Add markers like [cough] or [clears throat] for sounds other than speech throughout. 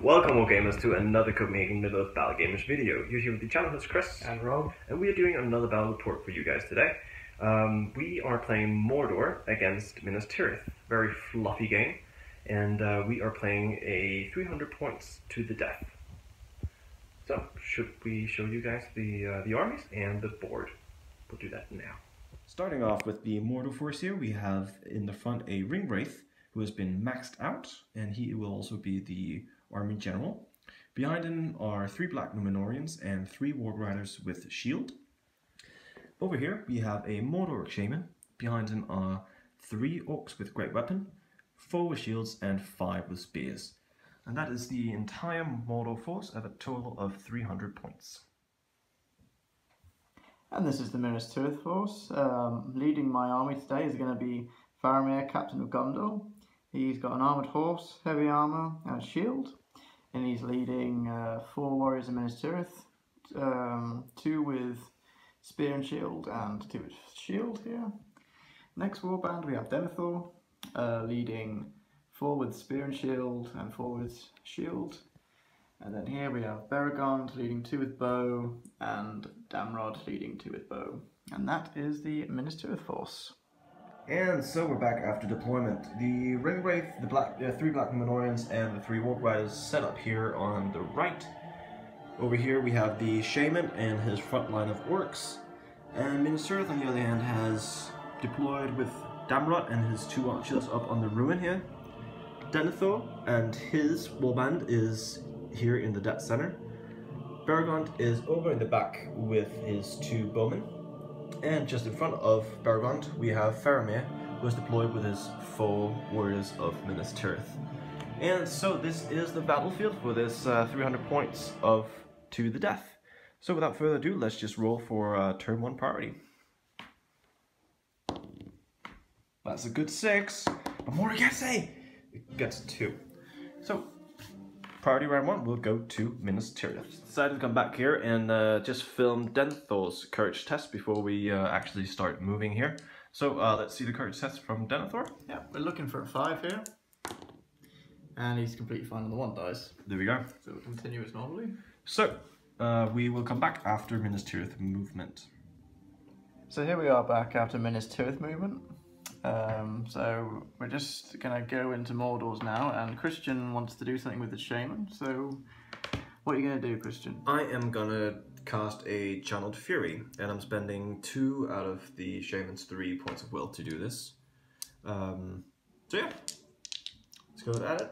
Welcome, all gamers to another Copenhagen Middle-earth Battle Gamers video. You're here with the channel host Chris, And Rob. and we are doing another battle report for you guys today. Um, we are playing Mordor against Minas Tirith. Very fluffy game, and uh, we are playing a 300 points to the death. So, should we show you guys the uh, the armies and the board? We'll do that now. Starting off with the Mordor force here, we have in the front a Ring Wraith who has been maxed out, and he will also be the army general. Behind him are three Black Numenorians and three Warg Riders with shield. Over here we have a Mordor Shaman. Behind him are three Orcs with Great Weapon, four with shields, and five with spears. And that is the entire Mordor force at a total of 300 points. And this is the Minas Tirith force. Um, leading my army today is going to be Faramir, Captain of Gondor. He's got an armoured horse, heavy armour, and a shield. And he's leading uh, four warriors of Minas Tirith, um, two with spear and shield, and two with shield here. Next warband we have Denethor, uh, leading four with spear and shield, and four with shield. And then here we have Beregond leading two with bow, and Damrod leading two with bow. And that is the Minas Tirith force. And so we're back after deployment. The Ring Wraith, the black, uh, three Black Numenorians, and the three Warg Riders set up here on the right. Over here we have the Shaman and his front line of Orcs. And Minas on the other hand, has deployed with Damrod and his two archers up on the ruin here. Denethor and his warband is here in the dead center. Beregond is over in the back with his two bowmen. And just in front of Beregond, we have Faramir, who is deployed with his four warriors of Minas Tirith. And so this is the battlefield for this uh, 300 points of to the death. So without further ado, let's just roll for uh, turn one priority. That's a good six, but a gets two. So priority round one will go to Minas Tirith. Decided to come back here and uh, just film Denethor's courage test before we uh, actually start moving here. So uh, let's see the courage test from Denethor. Yeah, we're looking for a five here. And he's completely fine on the one dice. There we go. So we'll continue as normally. So uh, we will come back after Minas Tirith movement. So here we are back after Minas Tirith movement. Um, so we're just going to go into Mordor's now, and Christian wants to do something with the Shaman. So what are you going to do, Christian? I am gonna cast a Channeled Fury, and I'm spending two out of the Shaman's three points of will to do this. Um, so yeah, let's go at it.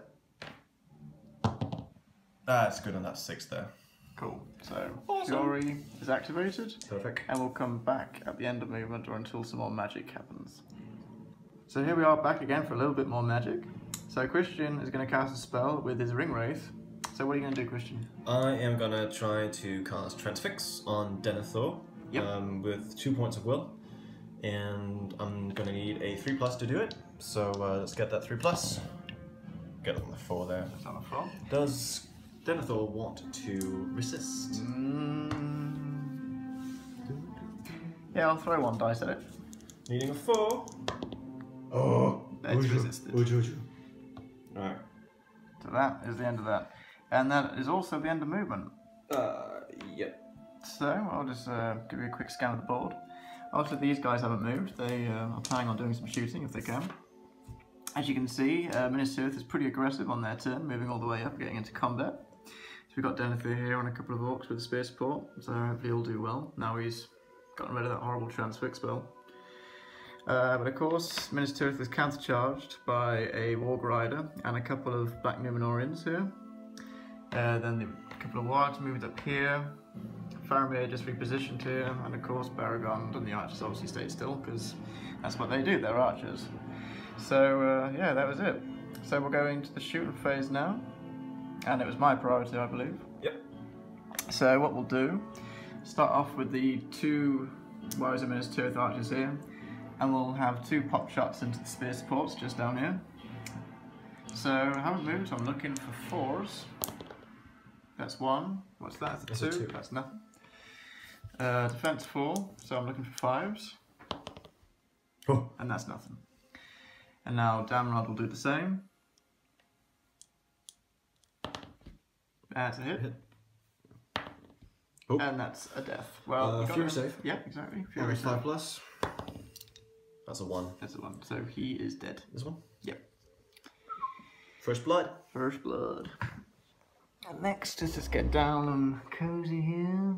That's good on that six there. Cool. So Awesome. Fury is activated, Perfect. and we'll come back at the end of movement or until some more magic happens. So here we are back again for a little bit more magic. So Christian is going to cast a spell with his Ring Wraith. So what are you going to do, Christian? I am gonna try to cast Transfix on Denethor Yep. um, with two points of will, and I'm gonna need a three plus to do it. So uh, let's get that three plus. Get it on the four there. That's on the floor. Does Denethor want to resist? Mm. Yeah, I'll throw one dice at it. Needing a four. Oh, It's resisted. Alright. So that is the end of that. And that is also the end of movement. Uh, yep. So I'll just uh, give you a quick scan of the board. Obviously these guys haven't moved. They uh, are planning on doing some shooting if they can. As you can see, uh, Minas Tirith is pretty aggressive on their turn, moving all the way up, getting into combat. So we've got Denethor here and a couple of orcs with spear support, so hopefully he'll do well. Now he's gotten rid of that horrible transfix spell. Uh, but of course, Minas Tirith is countercharged by a Warg Rider and a couple of Black Numenorians here. Uh, then the, a couple of wargs moved up here. Faramir just repositioned here, and of course Beregond and the archers obviously stayed still because that's what they do, they're archers. So uh, yeah, that was it. So we're going to the shooting phase now, and it was my priority, I believe. Yep. So what we'll do, start off with the two Warriors of Minas Tirith archers here, and we'll have two pop shots into the spear supports just down here. So I haven't moved, so I'm looking for fours. That's one. What's that? That's a a two. two. That's nothing. Uh, defense four, so I'm looking for fives. Oh. And that's nothing. And now Damrod will do the same. That's a hit. Hit. Oh. And that's a death. Well, Uh, Fury save. Yeah, exactly. Fury save. plus. That's a one. That's a one. So he is dead. This one. Yep. First blood. First blood. And next, let's just get down and cozy here.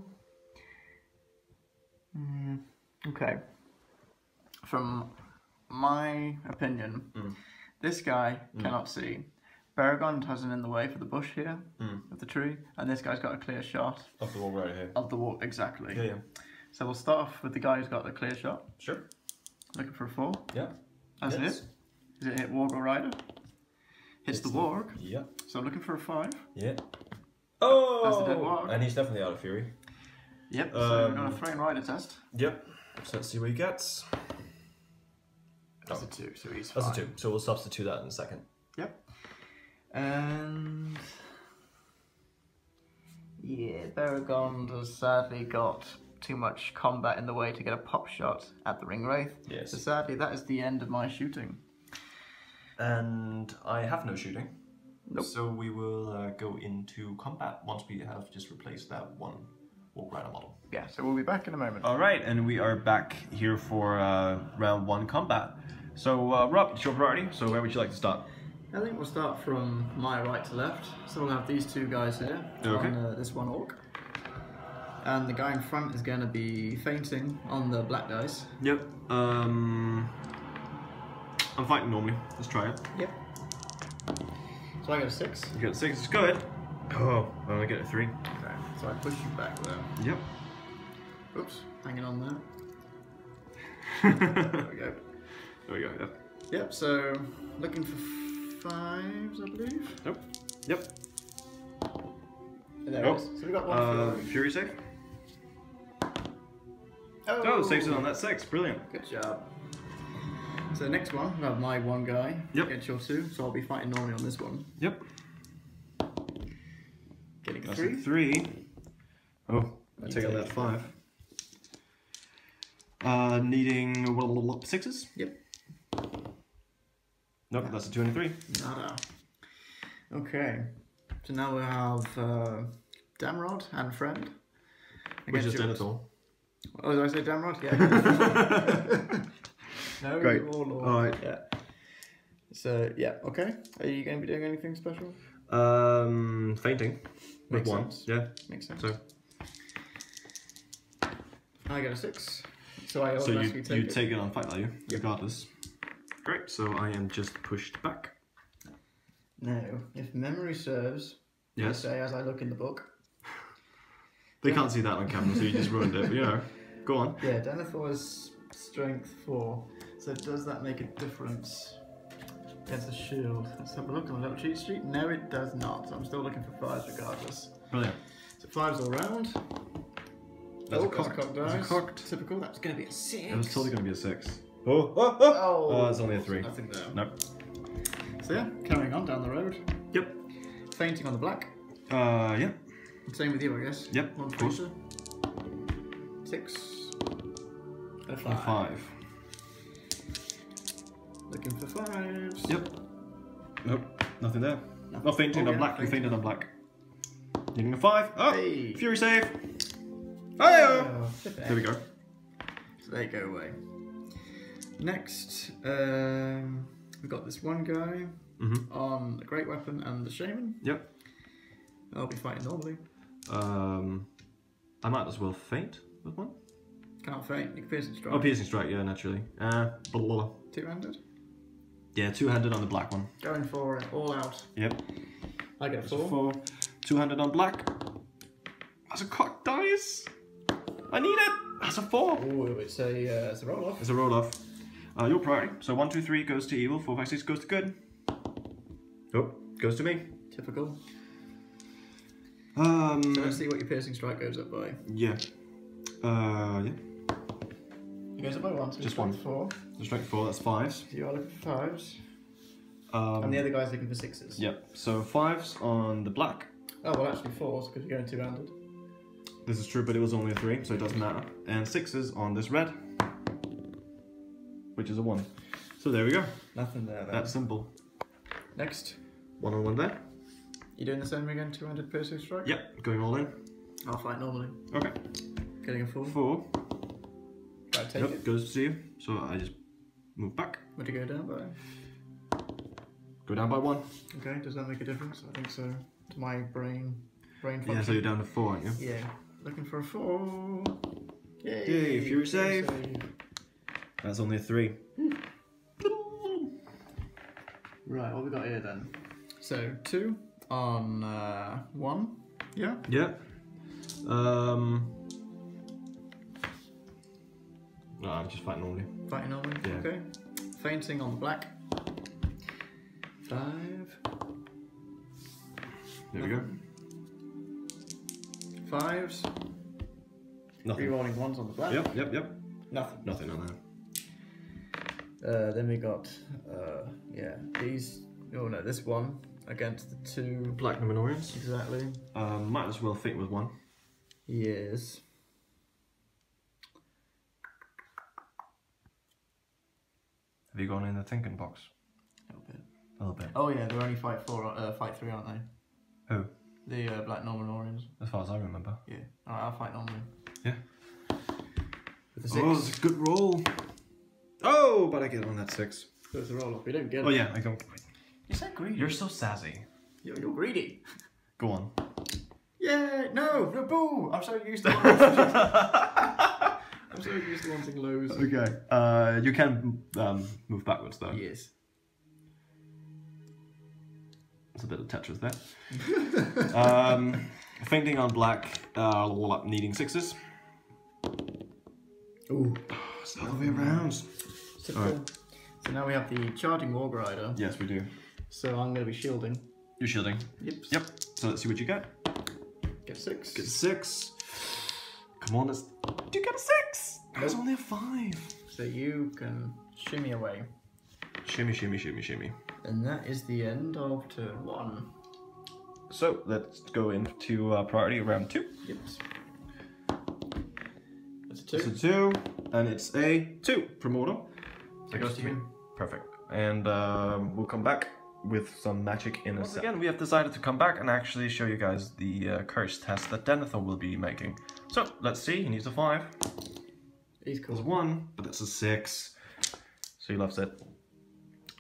Mm, okay. From my opinion, Mm. this guy cannot see. Beregond has an in the way for the bush here Mm. of the tree, and this guy's got a clear shot Of the wall right here. of the wall exactly. Yeah, yeah. So we'll start off with the guy who's got the clear shot, Sure. Looking for a four. Yeah. That's Yes. it. Is it hit Warg or Rider? Hits the Warg, Yeah. so I'm looking for a five. Yeah. Oh! That's the dead warg. And he's definitely out of fury. Yep, so we're going Um, to throw and rider test. Yep. So let's see what he gets. That's a two, so he's That's a two. So we'll substitute that in a second. Yep. And yeah, Beregond has sadly got too much combat in the way to get a pop shot at the ring wraith. Yes. So sadly, that is the end of my shooting. And I have no shooting. Nope. So we will uh, go into combat once we have just replaced that one Warg Rider model. Yeah, so we'll be back in a moment. All right, and we are back here for uh, round one combat. So, uh, Rob, it's your priority. So, where would you like to start? I think we'll start from my right to left. So we'll have these two guys here Okay. on uh, this one orc. And the guy in front is going to be feinting on the black dice. Yep. Um, I'm fighting normally. Let's try it. Yep. So I got a six. You got a six. Go ahead. Oh, I only get a three. Okay. So I push you back there. Yep. Oops, hanging on there. [laughs] There we go. There we go. Yep. Yep, so looking for fives, I believe. Yep. Yep. There it is. So we got one Uh. Fury save. Oh, saves it on that six. Brilliant. Good job. So the next one, I'll have my one guy. Yep. Get your two, so I'll be fighting normally on this one. Yep. Getting a That's three. three. Oh, I take out that five. Uh, needing what, what, what, sixes? Yep. Nope, that's a two and a three. Nada. Okay. So now we have uh, Damrod and Friend. Which is Against. Denethor. Oh, did I say damn Damrod? Yeah. [laughs] no, Great. all All right. Yeah. So, yeah, okay. Are you going to be doing anything special? Um, feinting. With Makes one. sense. Yeah. Makes sense. So, I got a six. So I so you, automatically you take it. take it on fight value, regardless. Great. So I am just pushed back. Now, if memory serves, I Yes. say as I look in the book, They can't see that on camera, so you just ruined it. But you know, go on. yeah, Denethor's strength four. So does that make a difference against a shield? Let's have a look on a little cheat sheet. No, it does not. I'm still looking for fives regardless. Brilliant. So fives all round. That's oh, a cocked. That's a That's a cocked. Typical. That's going to be a six. It was totally going to be a six. Oh, oh, oh! Oh, Oh, it's only a three. Nothing there. Nope. So yeah, carrying on down the road. Yep. Feinting on the black. Uh, yeah. Same with you, I guess. Yep, One of course. Six. A A five. five. Looking for fives. Yep. Nope. Nothing there. Nothing. Not feinting Oh, on yeah, black. You feinted on black. Needing a five. Oh! Hey. Fury save. Oh! Oh. There we go. So they go away. Next, um, we've got this one guy Mhm. on the Great Weapon and the Shaman. Yep. I'll be fighting normally. Um, I might as well feint with one. Can't feint. You can pierce and strike. Oh, piercing strike. Yeah, naturally. Uh. Two-handed. Yeah, two-handed on the black one. Going for it. All out. Yep. I get a four. four. Two-handed on black. That's a cocked dice. I need it. That's a four. Oh, it's a uh, it's a roll off. It's a roll off. Uh, your priority. So one, two, three goes to evil. Four, five, six goes to good. Oh, goes to me. Typical. Um. So let's see what your piercing strike goes up by. Yeah. Uh, yeah. It goes up by one. So Just one. Four. So strength four. That's fives. So you are looking for fives. Um. and the other guy's looking for sixes. Yep. So fives on the black. Oh well, actually fours because you're going two-handed. This is true, but it was only a three, so it doesn't matter. And sixes on this red, which is a one. So there we go. Nothing there. Then. That's simple. Next. One on one there. You doing the same again? Two-handed piercing strike. Yep, going all in. I'll fight normally. Okay. Getting a four. Four. I take Yep, it. goes to you. So I just move back. Would you go down by? Go down by one. Okay. Does that make a difference? I think so. To my brain, brain function. Yeah, so you're down to four, aren't you? Yeah. Looking for a four. Yay! Yay, Fury save. That's only a three. [laughs] Right, what we got here then? So two on uh, one. Yeah. Yeah. Um. No, I'm just fighting normally. Fighting normally. Yeah. Okay. Feinting on the black. Five. There we go. Fives. Nothing. Rerolling ones on the black. Yep, yep, yep. Nothing. Nothing on that. Uh, then we got, uh, yeah, these. Oh no, this one against the two. Black Numenorians. Exactly. Um, might as well feint with one. Yes. Have you gone in the thinking box? A little bit. A little bit. Oh yeah, they're only fight four, uh, fight three, aren't they? Who? The uh, Black Numenorians. As far as I remember. Yeah. Alright, I'll fight normally. Yeah. With the six. Oh, it's a good roll. Oh, but I get on that six. Goes a roll off. We don't get Oh yeah, I don't. You said greedy. You're so sassy. You're, you're greedy. Go on. Yeah, No, no, boo! I'm so used to. [laughs] I'm so used to wanting lows. Okay. Uh, you can um, move backwards though. Yes. It's a bit of Tetris there. [laughs] um, feinting on black, uh, needing sixes. Ooh. It's the other way around. Typical. So now we have the charging Warg Rider. Yes, we do. So I'm going to be shielding. You're shielding. Yep. Yep. So let's see what you get. Get six. Get six. Come on, let's. Do you get a six? That's only a five. So you can shimmy away. Shimmy, shimmy, shimmy, shimmy. And that is the end of turn one. So let's go into uh, priority round two. Yep. That's a two. It's a two, and it's a two Mortal. So it goes to you. Perfect. And um, we'll come back with some magic in a Once again, we have decided to come back and actually show you guys the uh, curse test that Denethor will be making. So let's see. He needs a five. He's There's cool. one, but that's a six. So he loves it.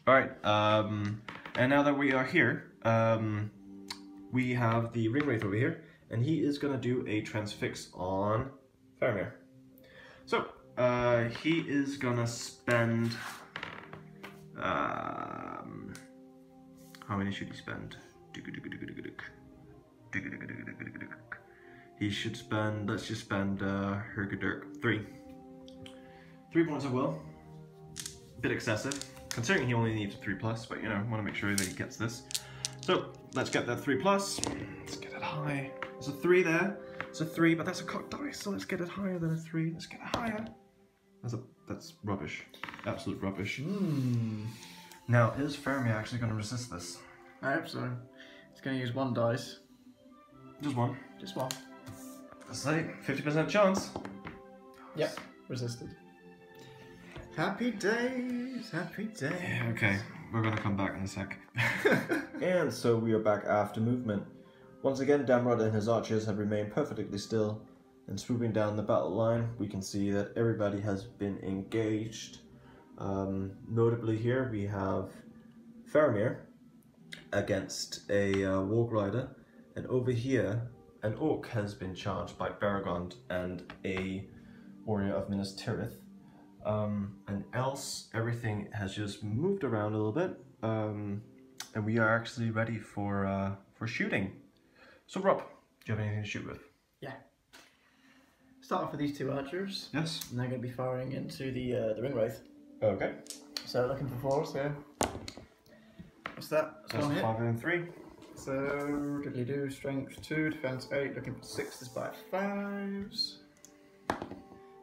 All right. Um, and now that we are here, um, we have the ring wraith over here, and he is gonna do a transfix on Faramir. So uh, he is gonna spend. Um, how many should he spend? He should spend. Let's just spend uh, three. Three points of will. Bit excessive, considering he only needs a three plus. But you know, want to make sure that he gets this. So let's get that three plus. Let's get it high. There's a three there. It's a three, but that's a cocked dice. So let's get it higher than a three. Let's get it higher. That's a that's rubbish. Absolute rubbish. Hmm. Now, is Faramir actually going to resist this? I hope so. He's going to use one dice. Just one. Just one. Let's say 50% chance. Yep. Resisted. Happy days. Happy days. Yeah, okay. We're gonna come back in a sec. [laughs] and so we are back after movement. Once again, Damrod and his archers have remained perfectly still. And swooping down the battle line, we can see that everybody has been engaged. Um, notably here, we have Faramir against a uh, Warg Rider. And over here, an Orc has been charged by Beregond and a warrior of Minas Tirith. Um, and else, everything has just moved around a little bit, um, and we are actually ready for uh, for shooting. So, Rob, do you have anything to shoot with? Yeah. Start off with these two archers. Yes. And they're going to be firing into the uh, the ring wraith. Okay. So looking for fours here. What's that? That's one five and three. So diddly do strength two, defense eight, looking for sixes by fives.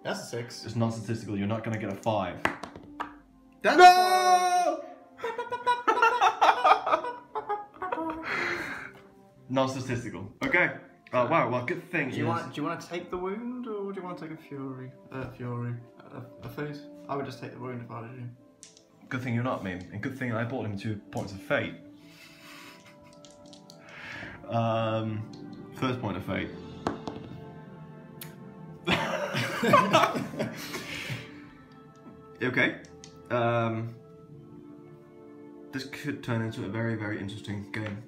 That's a six. It's non-statistical. You're not gonna get a five. That's No! [laughs] non-statistical. Okay. Oh wow. Well, good thing Do you is- want do you want to take the wound or do you want to take a fury? Uh, fury. A, a face? I would just take the wound if I was you. Good thing you're not me, and good thing I bought him two points of fate. Um, first point of fate. okay. Um, this could turn into a very, very interesting game.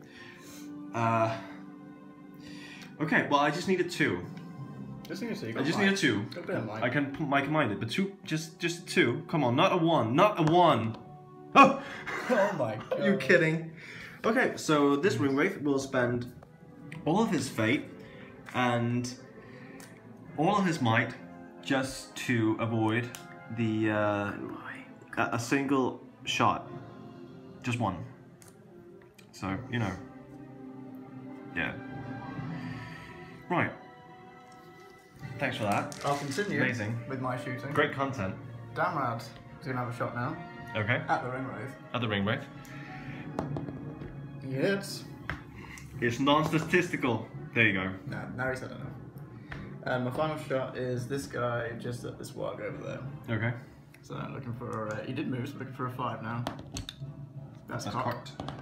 Uh, okay, well, I just needed two. Just need to see. I just need a two. Got a bit of mic. I can put my command it, but two, just just two. Come on, not a one, not a one. [laughs] Oh, Oh my [laughs] god. you kidding? Okay, so this ring wraith will spend all of his fate and all of his might just to avoid the uh, a, a single shot, just one. So you know, yeah. Right. Thanks for that. I'll continue Amazing. with my shooting. Great content. Damrod is gonna have a shot now Okay. at the ring wraith. At the ring wraith. He hits. It's non-statistical. There you go. No, now he's had enough. Um, my final shot is this guy just at this warg over there. Okay. So I'm looking for. Uh, he did move, so I'm looking for a five now. That's, That's cocked. cocked.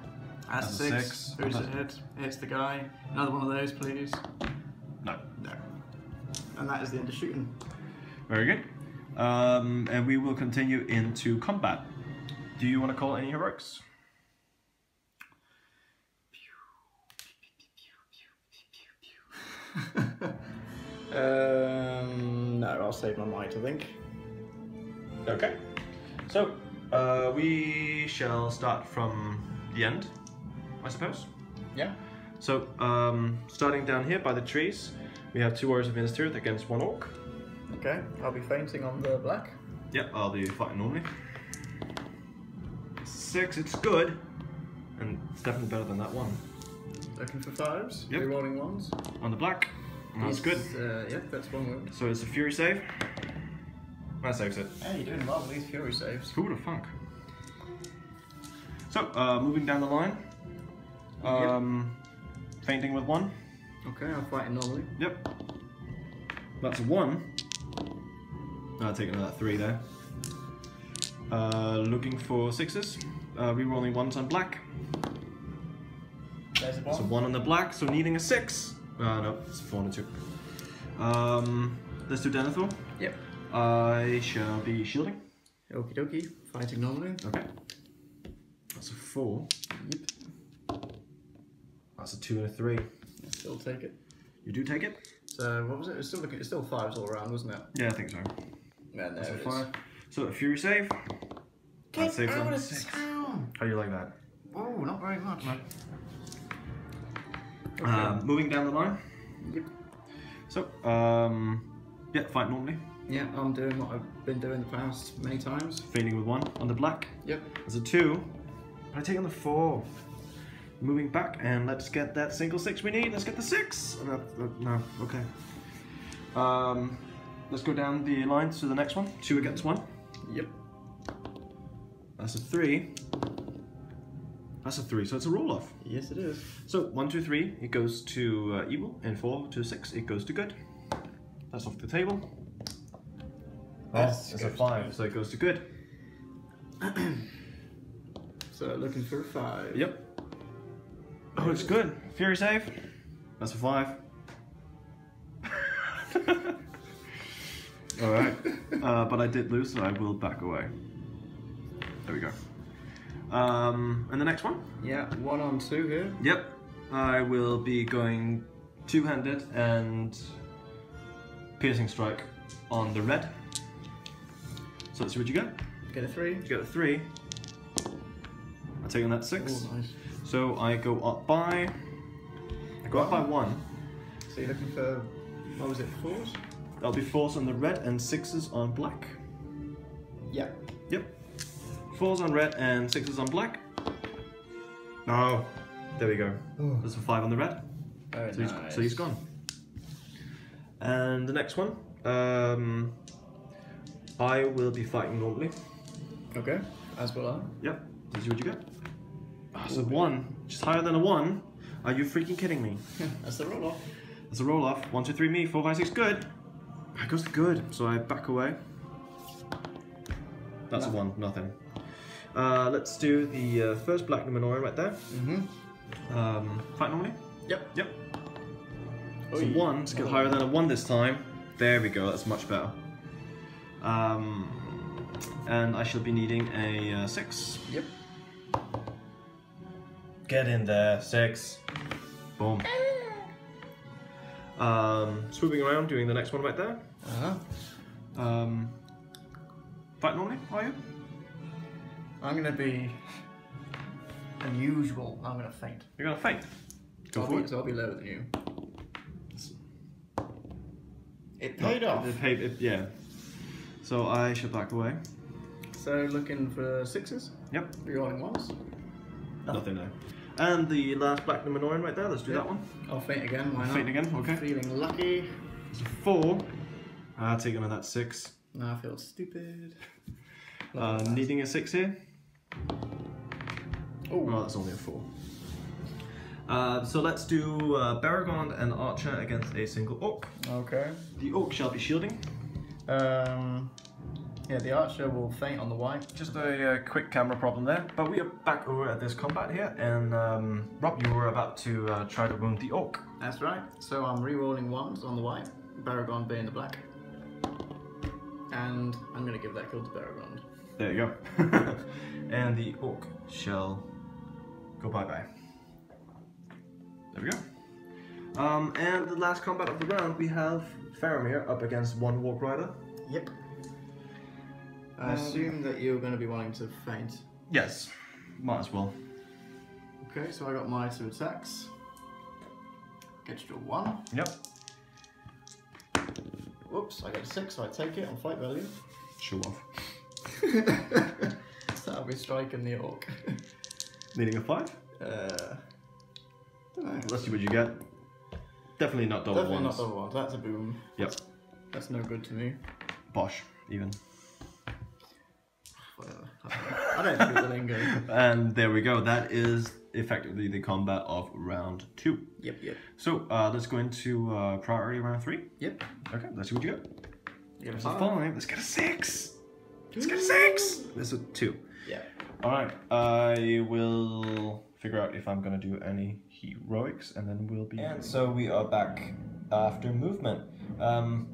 That's, That's a a six. six. Who's it hit? Hits the guy. Another one of those, please. And that is the end of shooting. Very good. Um, and we will continue into combat. Do you want to call any heroics? [laughs] Um, no, I'll save my might, I think. Okay. So, uh, we shall start from the end, I suppose. Yeah. So, um, starting down here by the trees, we have two warriors of Minas Tirith against one orc. Okay, I'll be feinting on the black. Yep, I'll be fighting normally. Six, it's good. And it's definitely better than that one. Looking for fives. Yep. rolling ones. On the black. That's good. Uh, yep, that's one wound. So it's a fury save. That saves it. Hey, you're doing well with these fury saves. Who would have thunk? So, uh, moving down the line. Um, feinting with one. Okay, I'm fighting normally. Yep. That's one. I'll take another three there. Uh, looking for sixes. Uh, rerolling ones on black. There's a So one on the black, so needing a six. Uh, no, it's a four and a two. Um, let's do Denethor. Yep. I shall be shielding. Okie dokie. Fighting normally. Okay. That's a four. Yep. That's a two and a three. I still take it. You do take it? So what was it? It's still looking. It's still fives all around, wasn't it? Yeah, I think so. Yeah, there a it five. is. So a fury save. That saves out of six. town. How do you like that? Oh, not very much. Um, moving down the line. Yep. So, um, yeah, fight normally. Yeah, I'm doing what I've been doing the past many times. Feinting with one on the black. Yep. There's a two. But I take on the four. Moving back, and let's get that single six we need. Let's get the six. Uh, uh, no, okay. Um, let's go down the line to the next one. Two against one. Yep. That's a three. That's a three, so it's a roll off. Yes, it is. So one, two, three, it goes to uh, evil, and four to six, it goes to good. That's off the table. That's it's a five, so it goes to good. [clears throat] So looking for a five. Yep. It's good. Fury save. That's a five. [laughs] All right. Uh, but I did lose, so I will back away. There we go. Um, and the next one. Yeah, one on two here. Yep. I will be going two-handed and piercing strike on the red. So let's see what you get. Get a three. You get a three. I take on that six. Oh, nice. So I go up by. I go up by one. So you're looking for what was it? Fours. That'll be fours on the red and sixes on black. Yeah. Yep. Fours on red and sixes on black. No. There we go. Oh. There's a five on the red. Very So he's, so he's gone. And the next one, um, I will be fighting normally. Okay. As will I. Yep. Let's see what you get. It's a one, just higher than a one. Are you freaking kidding me? [laughs] That's the roll off. That's a roll off. One, two, three, me. Four, five, six, good. That goes to good. So I back away. That's a one, nothing. Uh, let's do the uh, first black Numenorian right there. Mm-hmm. Um, fight normally. Yep. Yep. Oh, So one, skill higher than a one this time. There we go, that's much better. Um, and I shall be needing a uh, six. Yep. Get in there, six. Boom. Um, swooping around, doing the next one right there. Uh-huh. Um, fight normally, are you? I'm gonna be [laughs] unusual. I'm gonna feint. You're gonna feint. Go I'll for be, it. so I'll be lower than you. It paid off. It paid, it- yeah. So I should back away. So looking for sixes. Yep. Rerolling ones. Nothing there. And the last black Numenorian right there, let's do Yep. that one. I'll feint again. Why not? Feint again, okay. Feeling lucky. It's a four. Ah, taking on that six. Now I feel stupid. Uh, needing a six here. Oh, Well, that's only a four. Uh, so let's do uh, Beregond and Archer against a single Orc. okay. The Orc shall be shielding. Um, yeah, the archer will feint on the white. Just a uh, quick camera problem there, but we are back over at this combat here, and um, Rob, you were about to uh, try to wound the Orc. That's right. So I'm re-rolling ones on the white, Beregond being the black. And I'm gonna give that kill to Beregond. There you go. [laughs] and the Orc shall go bye-bye. There we go. Um, and the last combat of the round, we have Faramir up against one Warg Rider. Yep. I Um, assume that you're gonna be wanting to feint. Yes, might as well. Okay, so I got my two attacks. Get you to one. Yep. Whoops, I got a six, so I take it on fight value. Show off. so I'll be striking the orc. Needing a five? uh. Let's see what you get. Definitely not double Definitely ones. not double ones. That's a boom. Yep. That's no good to me. Bosh, even. Whatever. I don't speak the lingo. [laughs] And there we go. That is effectively the combat of round two. Yep, yep, So uh, let's go into uh, priority round three. yep. Okay, let's see what you. Give That's us a five. Let's get a six. Let's get a six. This is a two. Yeah. All right. I will figure out if I'm gonna do any heroics, and then we'll be. And so we are back after movement. Um,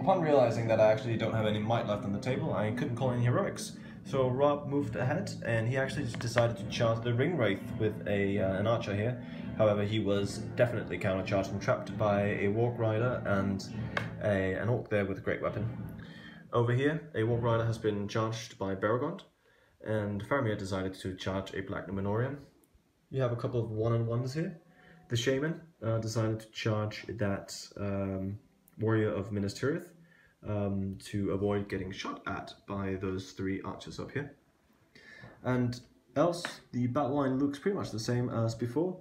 upon realizing that I actually don't have any might left on the table, I couldn't call any heroics. So Rob moved ahead, and he actually just decided to charge the ring wraith with a uh, an archer here. However, he was definitely countercharged and trapped by a warg rider and a, an orc there with a great weapon. Over here, a warg rider has been charged by Beregond, and Faramir decided to charge a Black Numenorian. You have a couple of one-on-ones here. The Shaman uh, decided to charge that um, Warrior of Minas Tirith um, to avoid getting shot at by those three archers up here. And else, the battle line looks pretty much the same as before,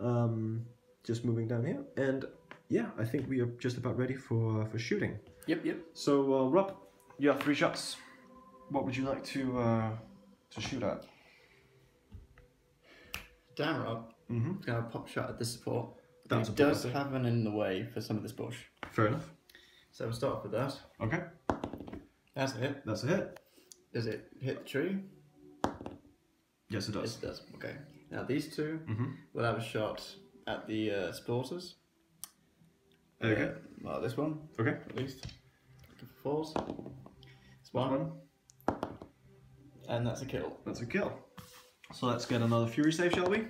um, just moving down here. And yeah, I think we are just about ready for uh, for shooting. Yep, yep. So, uh, Rob, you have three shots. What would you like to uh, to shoot at? Damn, Rob. Mm-hmm. Gonna pop shot at this support. That was it does have an in the way for some of this bush. Fair enough. So we'll start off with that. Okay, That's a hit. that's a hit. Does it hit the tree? Yes, it does. Yes, it does. Okay. Now these two Mm-hmm. will have a shot at the uh, supporters. Okay. Uh, well, this one Okay. at least. Looking for fours. It's one, and that's a kill. That's a kill. So let's get another fury save, shall we?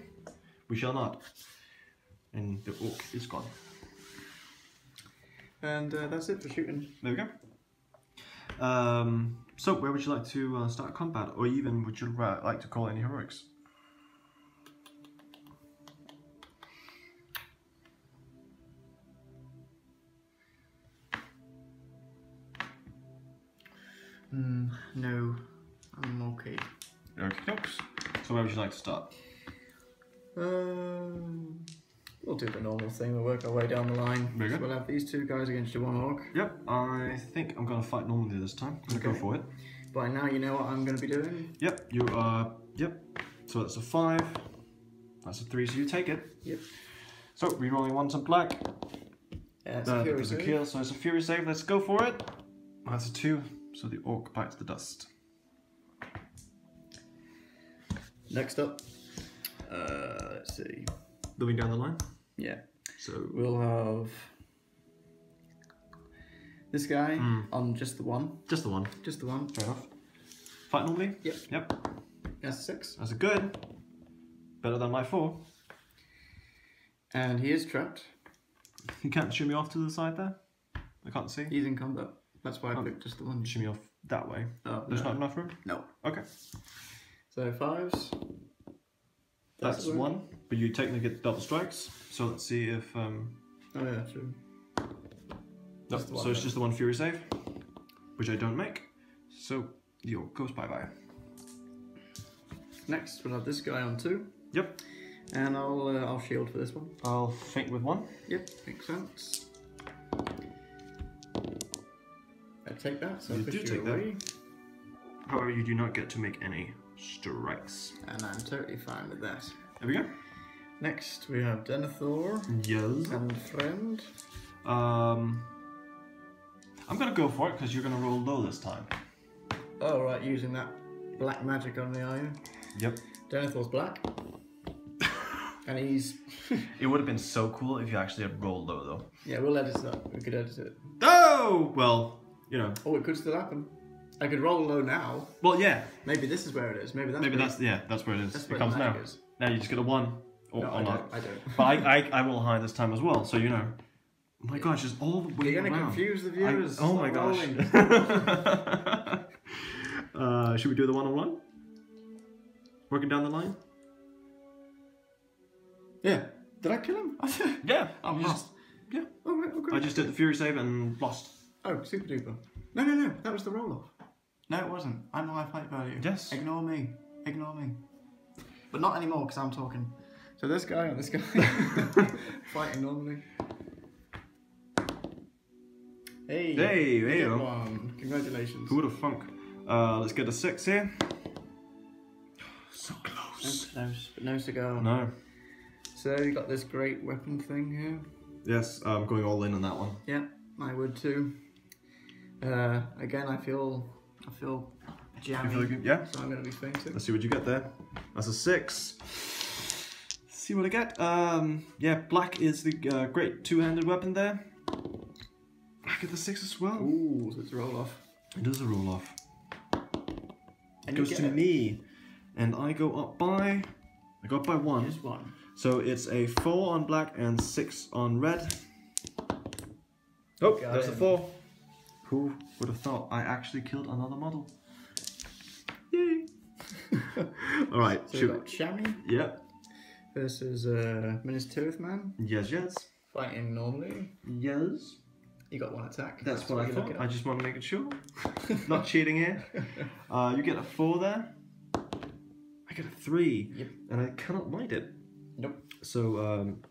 We shall not. And the orc is gone. And uh, that's it for shooting. There we go. Um, so, where would you like to uh, start combat, or even would you ra- like to call any heroics? Mm, no, I'm okay. Okay. So, where would you like to start? Um, we'll do the normal thing. We'll work our way down the line. Very So we'll have these two guys against your one orc. Yep, I think I'm gonna fight normally this time. I'm gonna go for it. By now, you know what I'm going to be doing. Yep, you are. Yep. So that's a five. That's a three. So you take it. Yep. So rerolling one to black. Yeah, it's Uh, a fury a kill. So it's a fury save. Let's go for it. That's a two. So the orc bites the dust. Next up, uh, let's see. Moving down the line. Yeah. So We'll have this guy Hmm. on just the one. just the one. Just the one. Fair enough. Fight normally. Yep. Yep. That's six. That's a good. Better than my four. And he is trapped. You can't shimmy off to the side there. I can't see. He's in combat. That's why I Oh. picked just the one. Shimmy off that way. Oh, There's no. not enough room. No. Okay. So fives. That's the one, but you technically get double strikes. So let's see if um. Oh yeah, true. No, Just the one so it's then. just the one fury save, which I don't make. So yo goes bye bye. Next, we'll have this guy on two, Yep. and I'll uh, I'll shield for this one. I'll feint with one. Yep, makes sense. I take that, so I You push do you take that. However, you do not get to make any strikes. and I'm totally fine with that. There we go. Next, we have Denethor Yes. and Friend. Um. I'm gonna go for it because you're gonna roll low this time. Oh right, using that black magic on are you? Yep. Denethor's black, [laughs] and he's [laughs] It would have been so cool if you actually had rolled low though. yeah. We'll edit that. We could edit it. Oh well, you know. Oh, it could still happen. I could roll low now. Well, yeah. Maybe this is where it is. Maybe that's Maybe where that's yeah. That's where it is. That's it where comes the now. magic is. Now you just get a one or, No, or I not. don't. I don't. But I, I, I will high this time as well. So you know. Oh my gosh, it's all the way You're gonna around. confuse the I- viewers. oh my gosh. [laughs] uh, should we do the one on one? Working down the line. yeah. Did I kill him? [laughs] Yeah. I'm lost. just- yeah. Oh, right, okay. I just did the fury save and lost. Oh, super duper. No, no, no. That was the roll off. No, it wasn't. I'm high fight value. Yes. Ignore me. Ignore me. But not anymore because I'm talking. So this guy and this guy [laughs] fighting normally. Hey. Hey, there you one. Congratulations. Who would have thunk? Uh, let's get a six here. So No, close. no, no cigar. No. So you got this great weapon thing here. Yes, I'm going all in on that one. Yeah, I would too. Uh, again, I feel, I feel You feel good? Yeah. So I'm gonna be feinting. Let's see what you get there. That's a six. See what I get. Um, yeah, black is the uh, great two-handed weapon there. I get the six as well. Ooh, so it's a roll off. It is a roll off. It And you goes to it. me, and I go up by. I go up by one. Just one. So it's a four on black and six on red. Oh, Got there's a four. Who would have thought I actually killed another model? Yay! [laughs] All right, So we shoot. got Shami Yep. versus uh, Minas Tirith Man Yes, yes, fighting normally. yes. You got one attack. That's, what I thought. I just want to make it sure. [laughs] Not cheating here. Uh, you get a four there. I get a three. Yep. And I cannot light it. Nope. So um,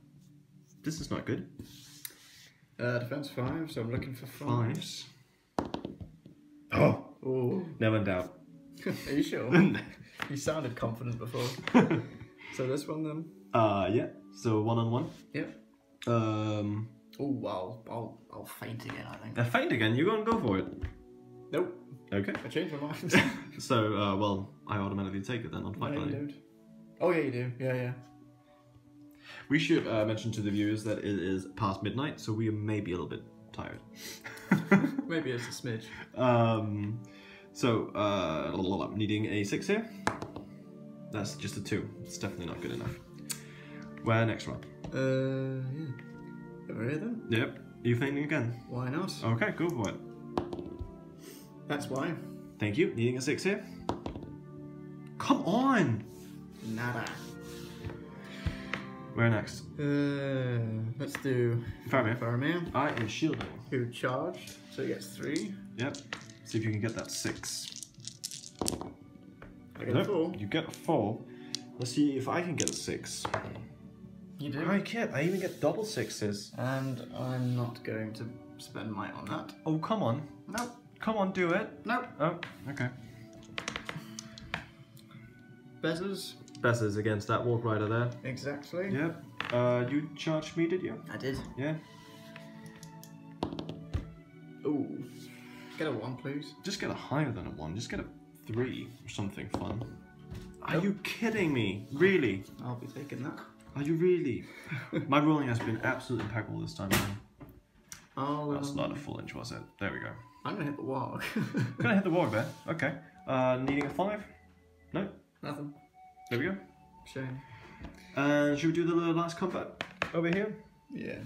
this is not good. Uh, defense five, so I'm looking for five. Fives. Oh, Oh, never in doubt. [laughs] are you sure? [laughs] you sounded confident before. [laughs] so this one then. Uh, yeah. So one on one. Yep. Um, Oh wow, I'll I'll feint again. I think. a feint again. You gonna go for it. Nope. Okay. I changed my mind. So, uh, well, I automatically take it then on no, fight you value. Oh yeah, you do. Yeah, yeah. We should uh, mention to the viewers that it is past midnight, so we may be a little bit tired. [laughs] Maybe it's a smidge. um, so, uh, needing a six here. That's just a two. It's definitely not good enough. Where next, one? Uh, yeah. Over here then. Yep. Are you feinting again? Why not? Okay, go for it. That's why. Thank you. Needing a six here. Come on! Nada. Where next? Uh, let's do Faramir. Faramir. I am shielding. who charged, so he gets three. Yep. See if you can get that six. I get Nope, four. You get a four. Let's see if I can get a six. You do. I can't. I even get double sixes. And I'm not going to spend my on that. Oh, come on. Nope. Come on, do it. Nope. Oh, okay. Bezzers. Against that Warg Rider there. Exactly. Yep. Uh, you charged me, did you? I did. Yeah. Ooh. Get a one, please. Just get a higher than a one. Just get a three or something fun. Are Nope. you kidding me? Really? I'll be taking that. Are you really? [laughs] My rolling has been absolutely impeccable this time. Man. I'll, That's um, not a full inch, was it? There we go. I'm gonna hit the wall. [laughs] Gonna hit the wall a bit. Okay. Uh, needing a five. No. Nothing. There we go. Shame. And should we do the last combat over here? Yeah.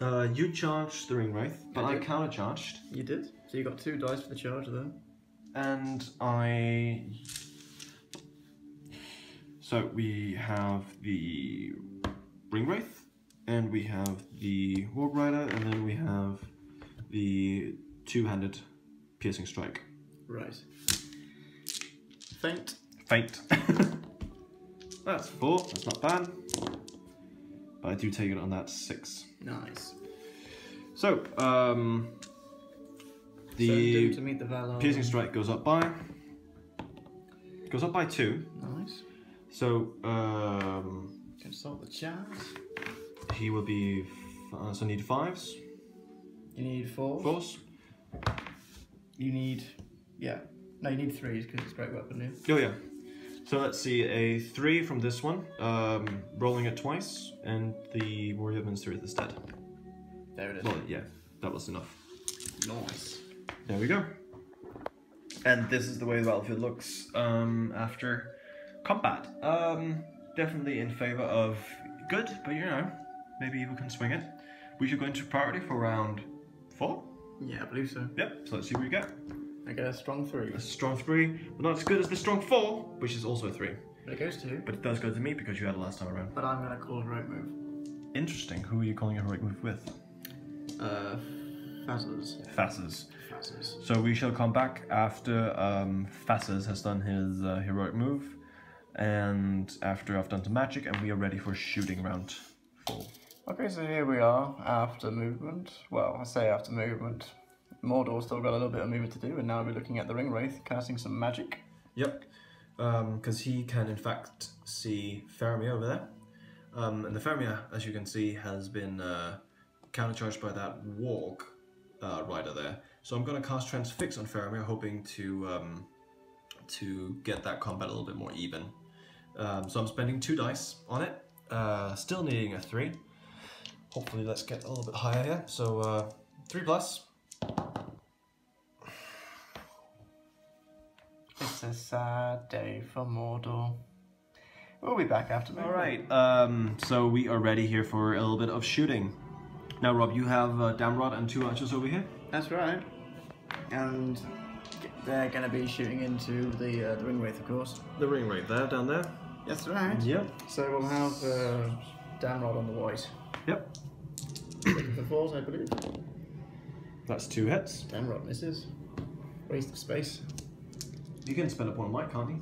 Uh, you charged the ring wraith, but I I did. counter charged, You did. So you got two dice for the charge there. and I. So we have the ring wraith, and we have the warg rider, and then we have the two-handed piercing strike. Right. Feint. Feint. [laughs] That's four. That's not bad. But I do take it on that six. Nice. So, um, the meet the Valar. piercing strike goes up by goes up by two. Nice. So, um, Consult the chat. he will be uh, so need fives, You need four. fours. You need. Yeah. No, you need threes because it's great weapon. Yeah. Oh yeah. So let's see a three from this one, um, rolling it twice, and the warrior of Minster is dead. There it is. Well, yeah, that was enough. nice. There we go. And this is the way the battlefield looks um, after combat. Um, definitely in favor of good, but you know, maybe evil can swing it. We should go into priority for round four. Yeah, I believe so. Yep. So let's see what we get. Get a strong three. A strong three, but not as good as the strong four, which is also a three. But it goes to you. But it does go to me because you had it last time around. But I'm gonna call a heroic move. Interesting. Who are you calling a heroic move with? Uh, Fazers. Fasses. Fazers. So we shall come back after um, has done his uh, heroic move, and after I've done some magic, and we are ready for shooting round four. Okay, so here we are after movement. Well, I say after movement. Mordor's still got a little bit of movement to do, and now we're looking at the Ring Wraith casting some magic. Yep, because he can in fact see Faramir over there, um, and the Faramir, as you can see, has been uh, countercharged by that Warg uh, rider there. So I'm going to cast Transfix on Faramir, hoping to um, to get that combat a little bit more even. Um, so I'm spending two dice on it, uh, still needing a three. Hopefully, let's get a little bit higher here. So uh, three plus. It's a sad day for Mordor. We'll be back after movement. All right. Um, so we are ready here for a little bit of shooting. Now, Rob, you have uh, Damrod and two archers over here. That's right. And they're going to be shooting into the uh, the Ring Wraith, of course. The ring right there, down there. That's right. Yep. So we'll have uh, Damrod on the white. Yep. Looking for fours, I believe. That's two hits. Damrod misses. Waste of space. You can spend a point one light, can't you?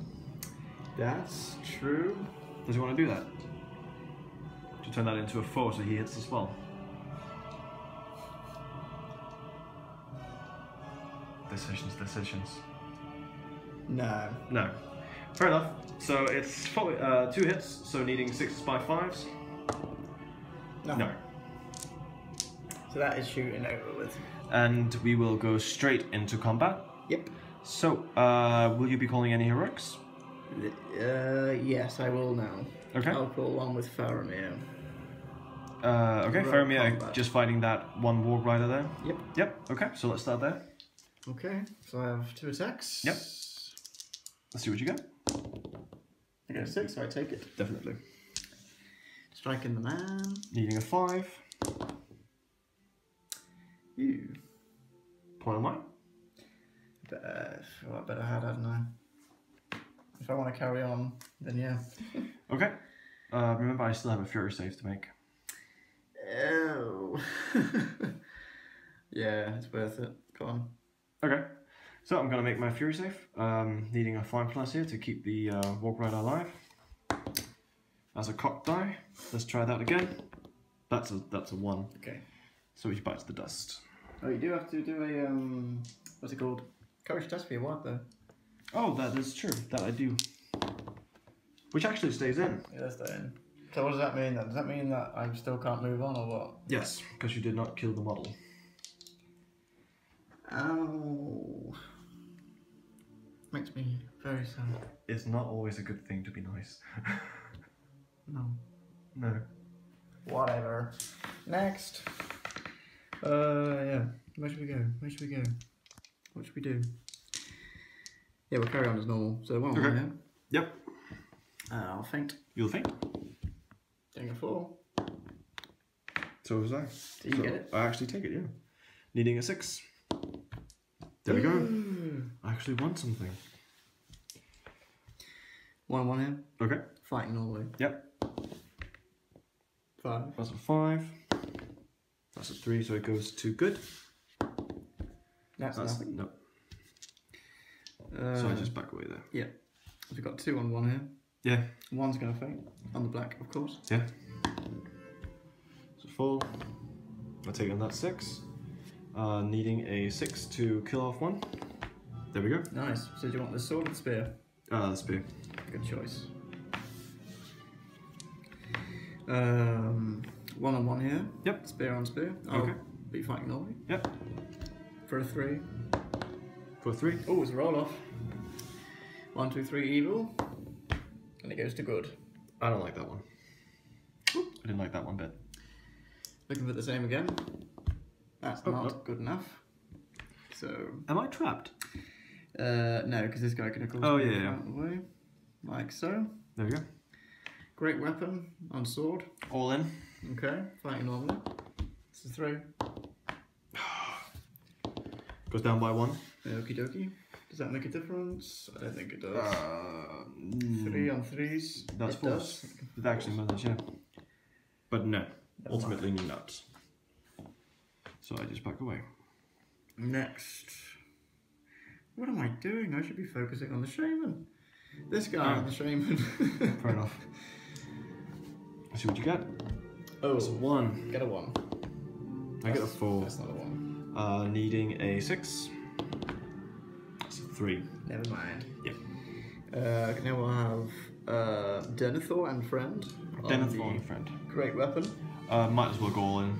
That's true. Does he want to do that? To turn that into a four so he hits as well. Decisions, decisions. No. No. Fair enough. So it's four, uh, two hits, so needing six by fives. No. No. So that is shooting over with. And we will go straight into combat. Yep. So, uh, will you be calling any heroics? Uh, yes, I will now. Okay. I'll call one with Faramir. Uh, okay, Faramir combat. just fighting that one warg rider there. Yep. Yep. Okay, so let's start there. Okay, so I have two attacks. Yep. Let's see what you get. I get a six, so I take it. Definitely. Striking the man. Needing a five. Ew. Point on mine. Better, well, I better had, hadn't I? If I want to carry on, then yeah. [laughs] Okay. Uh, remember, I still have a fury save to make. Oh. [laughs] yeah, it's worth it. Go on. Okay. So I'm gonna make my fury save. Um, needing a five plus here to keep the uh, warg rider alive. As a cock die. Let's try that again. That's a that's a one. Okay. So he bites the dust. Oh, you do have to do a um, what's it called? Courage test for your wipe though. Oh, that is true. That I do. Which actually stays in. Yeah, that's in. So what does that mean then? Does that mean that I still can't move on or what? Yes, because you did not kill the model. Oh. Makes me very sad. It's not always a good thing to be nice. [laughs] No. No. Whatever. Next. Uh, yeah. Where should we go? Where should we go? What should we do? Yeah, we'll carry on as normal. So one Okay. more here. Yep. Uh, I'll feint. You'll think. Doing a four. So was I. Do you get it? I actually take it, yeah. Needing a six. There we go. I actually won something. One one here. Okay. Fighting normally. Yep. Five. That's a five. That's a three, so it goes to good. That's, That's nothing. no. Uh, So I just back away there. Yeah. We've got two on one here. Yeah. One's going to feint. On the black, of course. Yeah. So full. I take on that six. Uh, needing a six to kill off one. There we go. Nice. So do you want the sword or the spear? Uh, the spear. Good choice. Um, one on one here. Yep. Spear on spear. I'll Okay. be fighting normally. Yep. For a three. For three. Oh, it's a roll off. One, two, three, evil. And it goes to good. I don't like that one. I didn't like that one bit. Looking for the same again. That's Oh, not no. good enough. So, Am I trapped? uh, no, because this guy can course Oh, yeah, yeah. out the way. Like so. There we go. Great weapon on sword. All in. Okay, fighting normally. It's a three. Goes down by one. Okie dokie. Does that make a difference? I don't think it does. Uh, mm, Three on threes. That's it false. does. It actually matters, yeah. But no, Never ultimately not. So I just back away. Next. What am I doing? I should be focusing on the shaman. This guy on the shaman. [laughs] Fair enough. Let's see what you get. oh, It's a one. get a one. I get a four. That's not a one. Uh, needing a six. It's a three. Never mind. Yep. Uh, now we'll have uh, Denethor and friend. Denethor and friend. Great weapon. Uh, might as well go all in.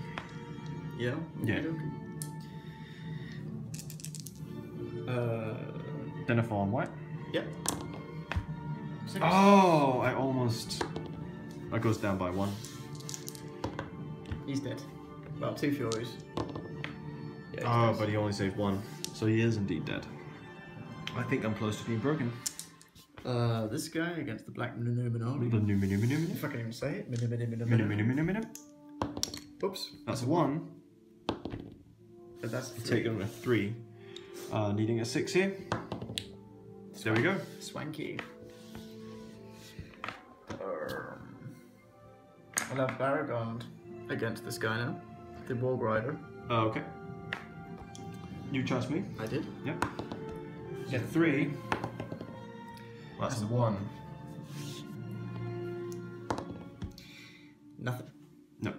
Yeah. Yeah. okey-dokey. Uh, Denethor on white. yep. Six. Oh, I almost. That goes down by one. He's dead. Well, two furies. Oh, but he only saved one. So he is indeed dead. I think I'm close to being broken. Uh, this guy against the Black Numenor. The new minu minu If I can even say it. Oops. That's a one. But that's three. Taking a three. Uh, needing a six here. There we go. Swanky. Um, I'll have Beregond against this guy now. The Warg Rider. Uh, okay. You trust me? I did. Yep. Get three. That's a one. Nothing. No.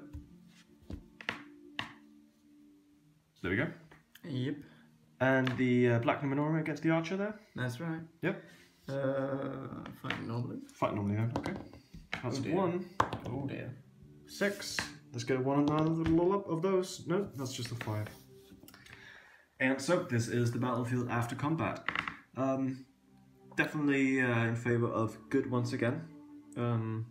There we go. Yep. And the uh, Black Numenora against the Archer there. That's right. Yep. Uh, fighting normally. Fight normally then. Okay. That's Oh dear. one. Oh dear. Six. Let's get one another little up of those. No, that's just a five. And so this is the battlefield after combat. Um, definitely uh, in favor of good once again. Um,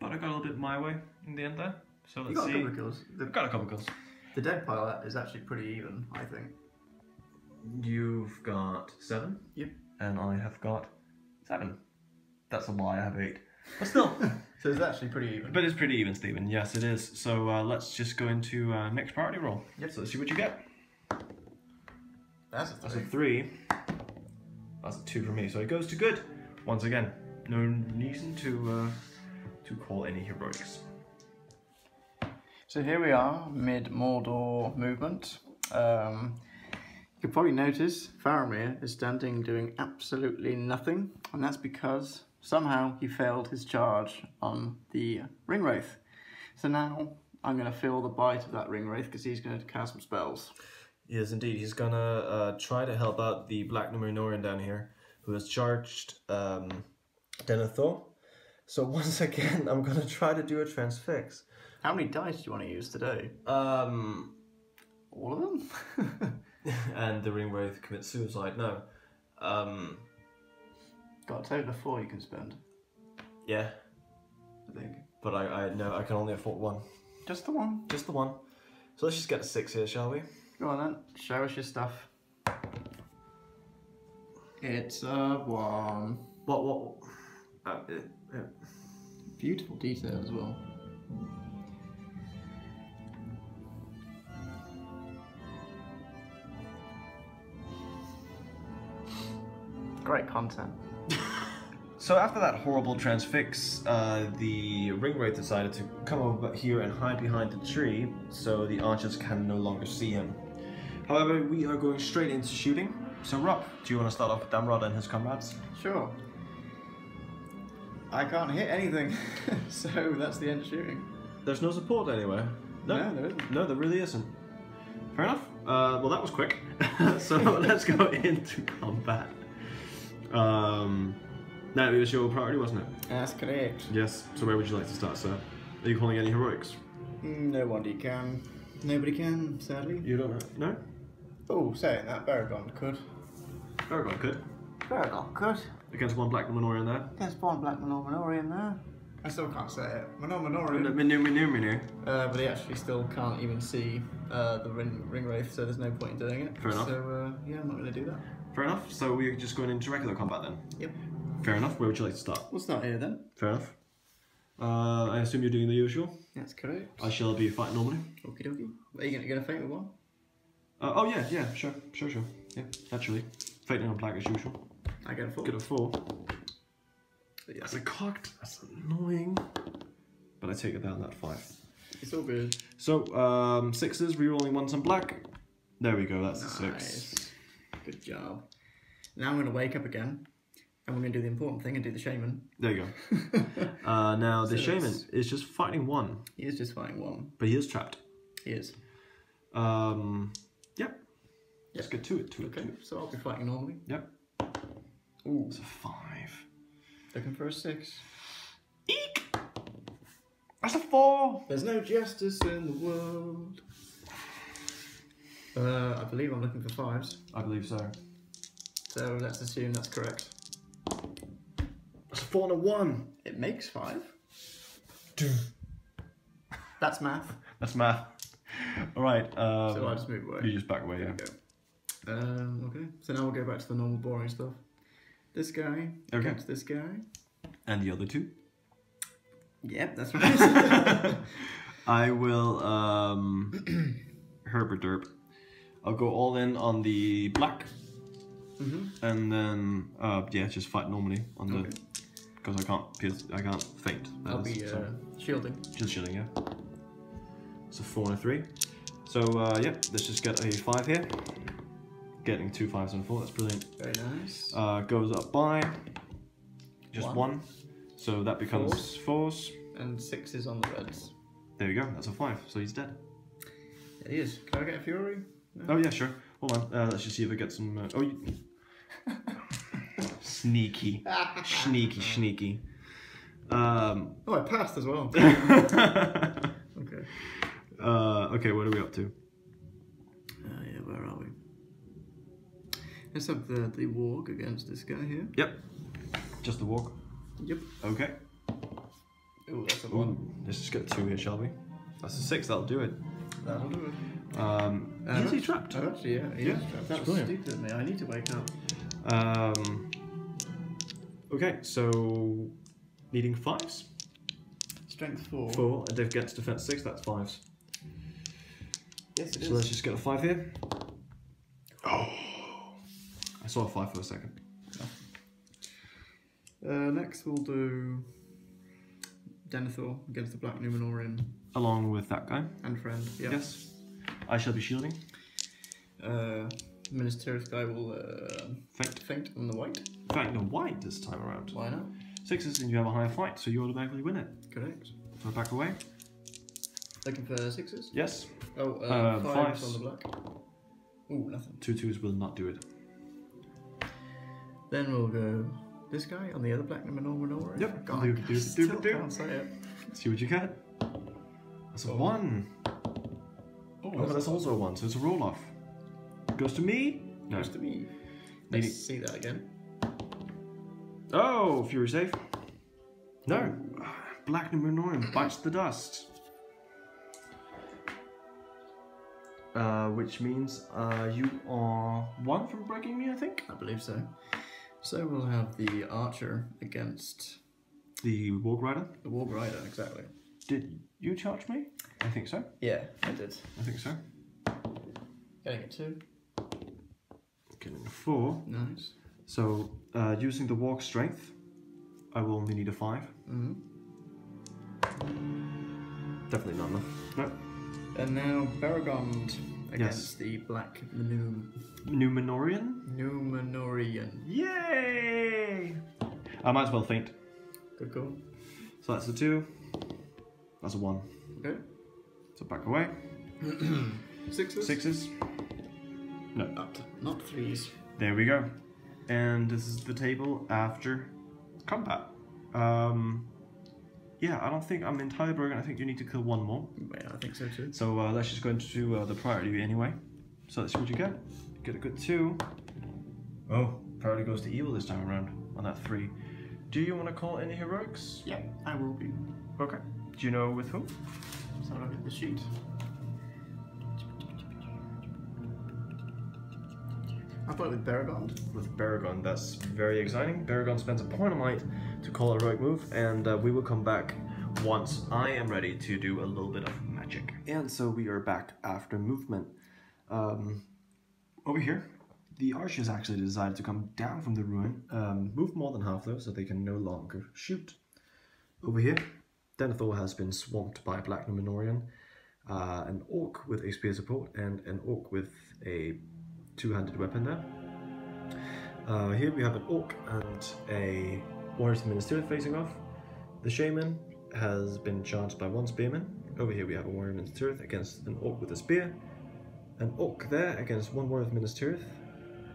but I got a little bit my way in the end there. So let's got a see. of kills. The, got a couple kills. the dead pile is actually pretty even, I think. You've got seven. Yep. And I have got seven. That's a lie. I have eight. But still. [laughs] So it's actually pretty even. But it's pretty even, Stephen. Yes, it is. So uh, let's just go into uh, next priority roll. Yep. So let's see what you get. That's a That's a three. three. That's a two for me. So it goes to good. Once again, no reason to uh, to call any heroics. So here we are, mid Mordor movement. Um, you can probably notice Faramir is standing doing absolutely nothing, and that's because somehow he failed his charge on the Ring Wraith. So now I'm going to feel the bite of that Ring Wraith because he's going to cast some spells. Yes, indeed. He's gonna uh, try to help out the Black Numenorean down here, who has charged um, Denethor. So [laughs] once again, I'm gonna try to do a transfix. How many dice do you want to use today? Um, All of them? [laughs] and the Ring Wraith commits suicide. No. Um, Got a total of four you can spend, yeah. I think. but I, I no, I can only afford one. Just the one. Just the one. So let's just get a six here, shall we? Go on then. Show us your stuff. It's a one. What? What? Uh, it, it, Beautiful detail as well. Great content. [laughs] So after that horrible transfix, uh, the ringwraith decided to come over here and hide behind the tree, so the archers can no longer see him. However, we are going straight into shooting. So Rob, do you want to start off with Damrod and his comrades? Sure. I can't hit anything, [laughs] so that's the end of shooting. There's no support anywhere. No, No, there isn't. No, there really isn't. Fair enough. Uh, well, that was quick. [laughs] so [laughs] let's go into combat. Um, that was your priority, wasn't it? That's correct. Yes. So where would you like to start, sir? Are you calling any heroics? No one can. Nobody can, sadly. You don't know? No? Oh, saying that, Baragon could. Paragon could. Baragon could. Against one black Minorian there. Against one black Minominorian there. I still can't say it. Minominorian. Minu, minu, minu. Uh, but he actually still can't even see uh, the ring, ring wraith, so there's no point in doing it. Fair enough. So uh, yeah, I'm not going to do that. Fair enough. So we're just going into regular combat then. Yep. Fair enough. Where would you like to start? We'll start here then. Fair enough. Uh, I assume you're doing the usual. That's correct. I shall be fighting normally. Okie dokie. Are you going to fight with one? Uh, oh yeah, yeah, sure, sure, sure. Yeah, naturally. Fighting on black as usual. I get a four. Get a four. But yeah, That's a cocked. That's annoying. But I take it down that five. it's all good. So um, sixes, rerolling ones on black. There we go. That's a six. Good job. Now I'm going to wake up again, and we're going to do the important thing and do the shaman. There you go. [laughs] Uh, now the So shaman that's- is just fighting one, He is just fighting one. but he is trapped. He is. Um. Let's get to it. To it. Okay, To it. so I'll be fighting normally. Yep. Ooh, It's a five. looking for a six. Eek. That's a four. There's no justice in the world. Uh, I believe I'm looking for fives, I believe so. so let's assume that's correct. That's a four and a one. It makes five. That's math. That's math. All right. Um, So I just move away. you just back away. There Yeah. Um, okay, so now we'll go back to the normal boring stuff. This guy Okay. against this guy. And the other two. Yep, that's right. [laughs] [laughs] I will um [clears throat] Herbert Derp. I'll go all in on the black hmm and then uh yeah, just fight normally on the Okay. because I can't pierce I can't feint. that I'll is, be so uh, shielding. just shilling, yeah. It's a four and a three. So uh yeah, let's just get a five here. Getting two fives and a four, that's brilliant. Very nice. Uh goes up by just One. one. So that becomes fours. and sixes on the reds. There you go, that's a five, so he's dead. It is. Can I get a fury? Oh yeah, sure. Hold on. Uh, let's just see if I get some. Uh, oh, you... [laughs] sneaky, sneaky, sneaky. Um, Oh, I passed as well. [laughs] uh, okay. okay, what are we up to? Uh, yeah, where are we? Let's have the, the walk against this guy here. Yep, just the walk. Yep. Okay. Ooh, that's a Ooh, one. let's just get two here, shall we? That's a six. That'll do it. That'll do it. Um, Uh, is he trapped? Oh, actually, yeah, he Yeah, is trapped. that's That was brilliant. stupid of me. I need to wake up. Um, okay, so needing fives. Strength four. Four. And Dave gets defense six. That's fives. Yes, it So let's just get a five here. [gasps] Oh, I saw a five for a second. Uh, next, we'll do Denethor against the Black Numenorian Along with that guy. and friend. Yeah. Yes. I shall be shielding. Uh, Minister's guy will uh, Feint. feint on the white. In fact, no white this time around. Why not? Sixes and you have a higher fight, so you automatically win it. Correct. So back away. Looking for sixes. Yes. Oh, uh, Uh, fives, fives. on the black. Ooh, nothing. Two twos will not do it. Then we'll go this guy on the other black Numenorian. Yep. God, I doop, still doop, doop. can't say it. See what you get. That's a Oh. one. Oh, Oh, but that's also a one, so it's a roll off. Goes to me. No. Goes to me. Let's see that again. Oh, Fury safe. No. Black Numenorian bites the dust. Uh, which means uh, you are one from breaking me, I think. I believe so. So we'll have the archer against The Warg Rider. the warg rider, exactly. Did you charge me? I think so. Yeah, I did. I think so. Getting it two. Getting a four. Nice. So uh, using the Warg Strength, I will only need a five. hmm Definitely not enough. No. And now Beregond against the black Num- Numenorian. Numenorian. Yay! I might as well feint. Good call. So that's a two. That's a one. Okay. So back away. [clears throat] Sixes. Sixes. No. To not threes. There we go. And this is the table after combat. Um, yeah, I don't think I'm entirely broken. I think you need to kill one more. Yeah, I think so too. So uh, let's just go into uh, the priority anyway. So let's see what you get. Get a good two. Oh, priority goes to evil this time around on that three. Do you want to call any heroics? Yeah, I will be. Okay. Do you know with whom? Let's have a look at the sheet. I thought with Beregond. with Baragon. That's very exciting. Baragon spends a point of might to call a heroic move, and uh, we will come back once I am ready to do a little bit of magic. And so we are back after movement. Um, over here, the archers actually decided to come down from the ruin, um, move more than half though, so they can no longer shoot. Over here, Denethor has been swamped by a Black Numenorian, uh, an orc with a spear support, and an orc with a two-handed weapon there. Uh, here we have an orc and a warrior of the minister facing off. The shaman has been charged by one spearman. Over here we have a warrior Tirith against an orc with a spear. An orc there against one warrior of Minas Tirith.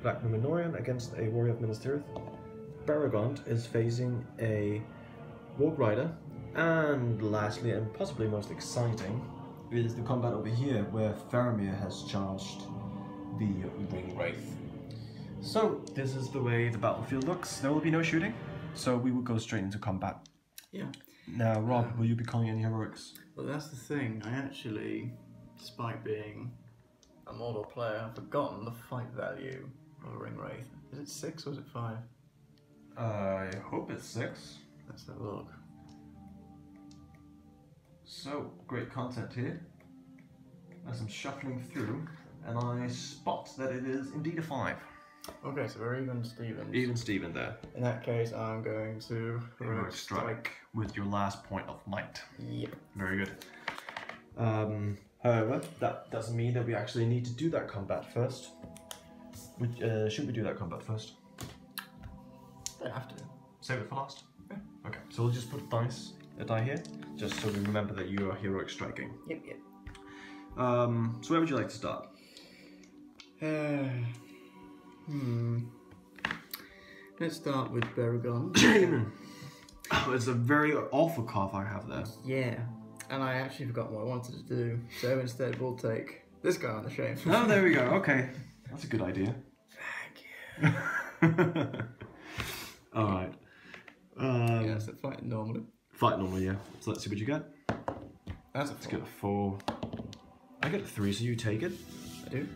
Black Numenorian against a warrior of Minas Tirith. Beregond is facing a warg rider. And lastly, and possibly most exciting, is the combat over here where Faramir has charged the Ring Wraith. So, this is the way the battlefield looks. There will be no shooting, so we will go straight into combat. Yeah. Now, Rob, will you be calling any heroics? Well, that's the thing. I actually, despite being a model player, I've forgotten the fight value of a Ring Wraith. Is it six or is it five? I hope it's six. Let's have a look. So, great content here. As I'm shuffling through, and I spot that it is indeed a five. Okay, so we're even Stevens. Even Steven there. In that case, I'm going to Heroic strike with your last point of might. Yep. Very good. Um, however, that doesn't mean that we actually need to do that combat first. Which, uh, should we do that combat first? They have to. Save it for last? Yeah. Okay, so we'll just put a dice, a die here, just so we remember that you are heroic striking. Yep, yep. Um, so where would you like to start? Uh, hmm. Let's start with Beragon. [coughs] Oh, it's a very awful cough I have there. yeah. And I actually forgot what I wanted to do, so instead we'll take this guy on the shame. Oh, there we go, okay. That's a good idea. Thank [laughs] Alright. Um, you. Yeah, so fight normally. Fight normal, yeah. So let's see what you get. That's a Let's get a four. I get a three, so you take it. I do.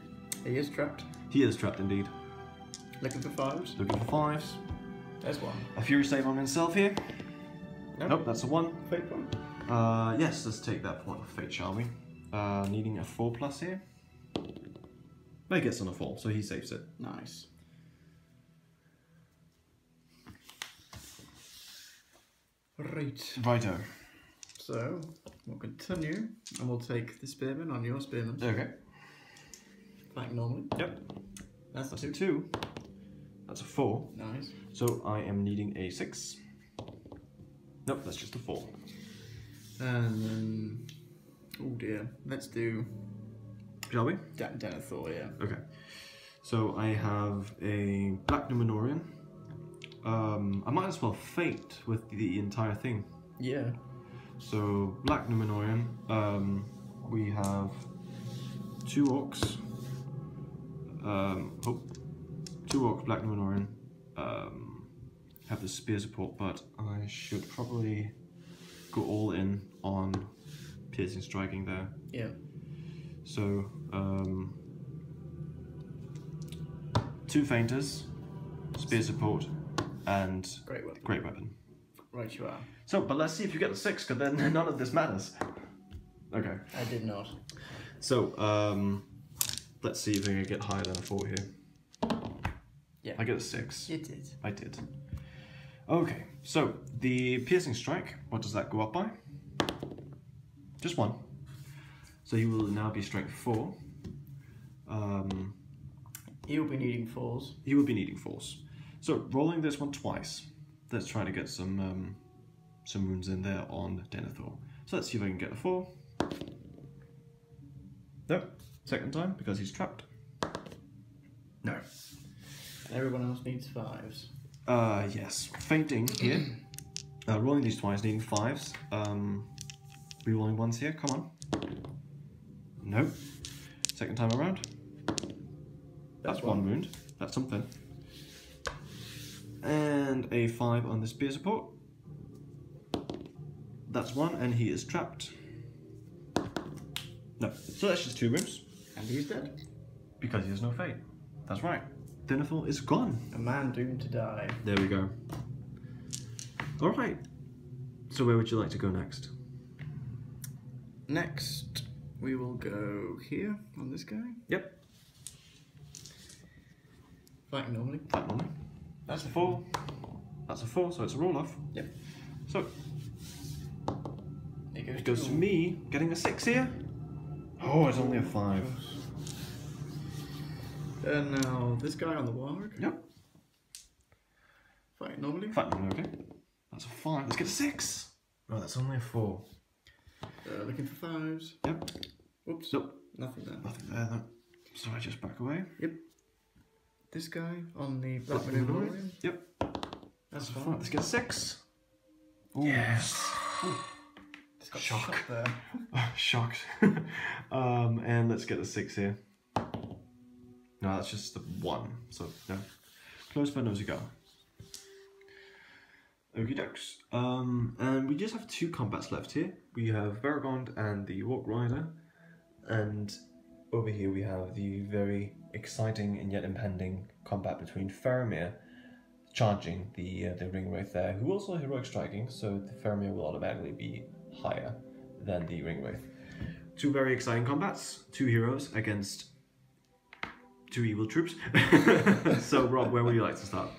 He is trapped. He is trapped indeed. Looking for fives. Looking for fives. There's one. A fury save on himself here. Nope. Nope, that's a one. Fake one. Uh, yes, let's take that point of fate, shall we? Uh, needing a four plus here. But he gets on a four, so he saves it. Nice. Right. Righto. So we'll continue, and we'll take the spearman on your spearman. Okay. Like normally. Yep. That's the That's two. a two. That's a four. Nice. So I am needing a six. Nope, that's just a four. And then, oh dear, let's do Shall we? Dan- Denethor, yeah. Okay. So I have a Black Numenorian. Um, I might as well feint with the entire thing. Yeah. So Black Numenorian. Um, we have two orcs. Um, oh, two orcs, Black Numenorian. Um, have the spear support, but I should probably go all in on piercing striking there. Yeah. So, um, two feinters, spear support, and Great weapon. great weapon. Right, you are. So, but let's see if you get the six, because then [laughs] none of this matters. Okay. I did not. So, um, let's see if we can get higher than a four here. Yeah. I get a six. You did. I did. Okay, so the piercing strike, what does that go up by? Just one. So he will now be strength four. Um, You'll be needing fours. he will be needing force. So rolling this one twice. Let's try to get some um, some wounds in there on Denethor. So let's see if I can get a four. No, second time because he's trapped. No. Everyone else needs fives. Uh, yes. Feinting here. Uh, rolling these twice, needing fives. Um, rerolling ones here. Come on. Nope. Second time around. That's one wound. That's something. And a five on the spear support. That's one, and he is trapped. No. So that's just two wounds. And he's dead. Because he has no fate. That's right. Denethor is gone. A man doomed to die. There we go. All right. So where would you like to go next? Next, we will go here on this guy. Yep. Fighting normally. That one. That's a four. That's a four, so it's a roll off. Yep. So It goes, it goes to me getting a six here. Oh, it's only a five. And now this guy on the warg. Yep. Fighting normally. Fat one, okay. That's a five. Let's get a six. Oh, that's only a four. Uh, looking for fives. Yep. Oops. Nope. Nothing there. Nothing there. Though. So I just back away. Yep. This guy on the Black Black Maneuver. Maneuver. Yep. That's a fine. five. Let's get a six. Ooh. Yes. It's got Shock. shot there. [laughs] Shocked. [laughs] um, and let's get a six here. No, that's just the one. So no. Close but nosy go. Okie dokes. Um, and we just have two combats left here. We have Beregond and the Warg Rider, and over here we have the very exciting and yet impending combat between Faramir charging the uh, the ring wraith there, who also heroic striking, so the Faramir will automatically be higher than the ring wraith. Two very exciting combats, two heroes against two evil troops. [laughs] so Rob, where would you like to start?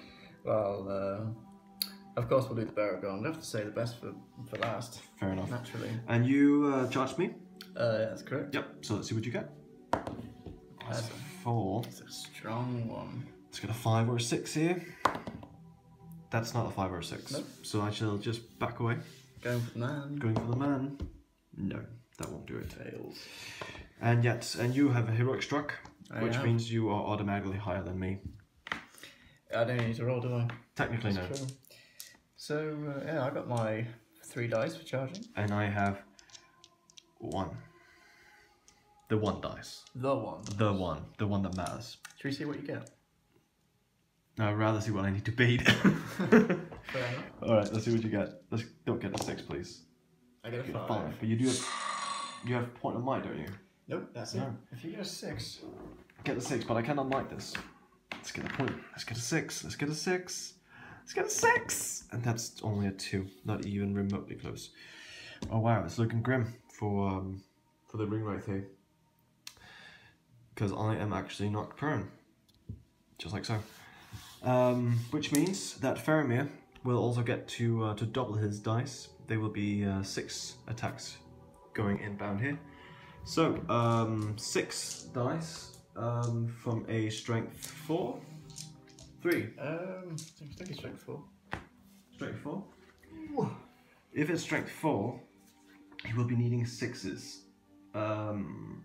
Well, uh, of course we'll do the Baragon. I have to say the best for, for last, Fair enough. naturally. And you uh, charged me. Uh, that's correct. Yep. So let's see what you get. That's a four. It's a strong one. Let's get a five or a six here. That's not a five or a six. Nope. So I shall just back away. Going for the man. Going for the man. No, that won't do it. Tails. And yet, and you have a heroic struck, I which have. means you are automatically higher than me. I don't need to roll, do I? Technically, no. True. So, uh, yeah, I got my three dice for charging. And I have one. The one dice. The one. The one. The one that matters. Should we see what you get? I'd rather see what I need to beat. [laughs] Alright, let's see what you get. Let's don't get a six, please. I get a Get a five. five. But you do have you have point of might, don't you? Nope, that's No. it. If you get a six, Get the six, but I cannot like this. Let's get a point. Let's get a six. Let's get a six. Let's get a six. And that's only a two. Not even remotely close. Oh wow, it's looking grim for um for the ring right here. Because I am actually knocked prone. Just like so. Um, which means that Faramir will also get to uh, to double his dice. They will be uh, six attacks going inbound here. So, um, six dice um, from a strength four. Three. um, I think it's strength four. Strength four. If it's strength four, he will be needing sixes. Um,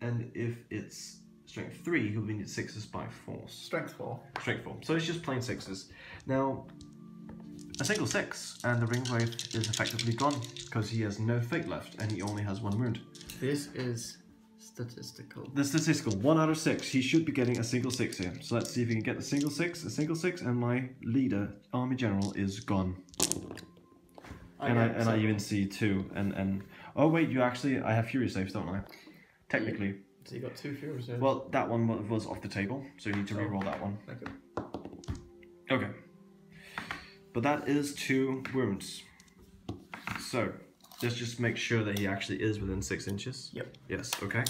and if it's strength three, he'll be needing sixes by force. Strength four. Strength four. So it's just plain sixes. Now, a single six, and the ring wraith is effectively gone because he has no fate left and he only has one wound. This is statistical. The statistical one out of six. He should be getting a single six here. So let's see if he can get the single six, a single six, and my leader, army general, is gone. and I and I even see two. And and oh wait, you actually I have fury saves, don't I? Technically. So you got two fury saves. Well, that one was off the table, so you need to Oh. re-roll that one. Okay. Okay. But that is two wounds. So, let's just make sure that he actually is within six inches. Yep. Yes, okay.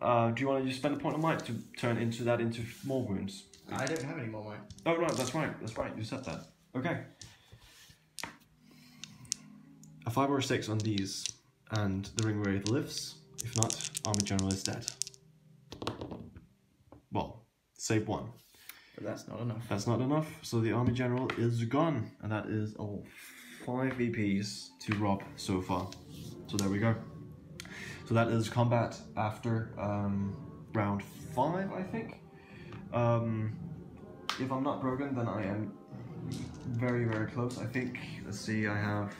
Uh, do you want to just spend a point of might to turn into that into more wounds? I don't have any more might. Oh, right, that's right, that's right, you said that. Okay. A five or a six on these, and the ring wraith lives. If not, army general is dead. Well, save one. But that's not enough. That's not enough, so the army general is gone, and that is all five VPs to Rob so far. So there we go. So that is combat after um, round five, I think. Um, if I'm not broken, then I am very, very close. I think. Let's see. I have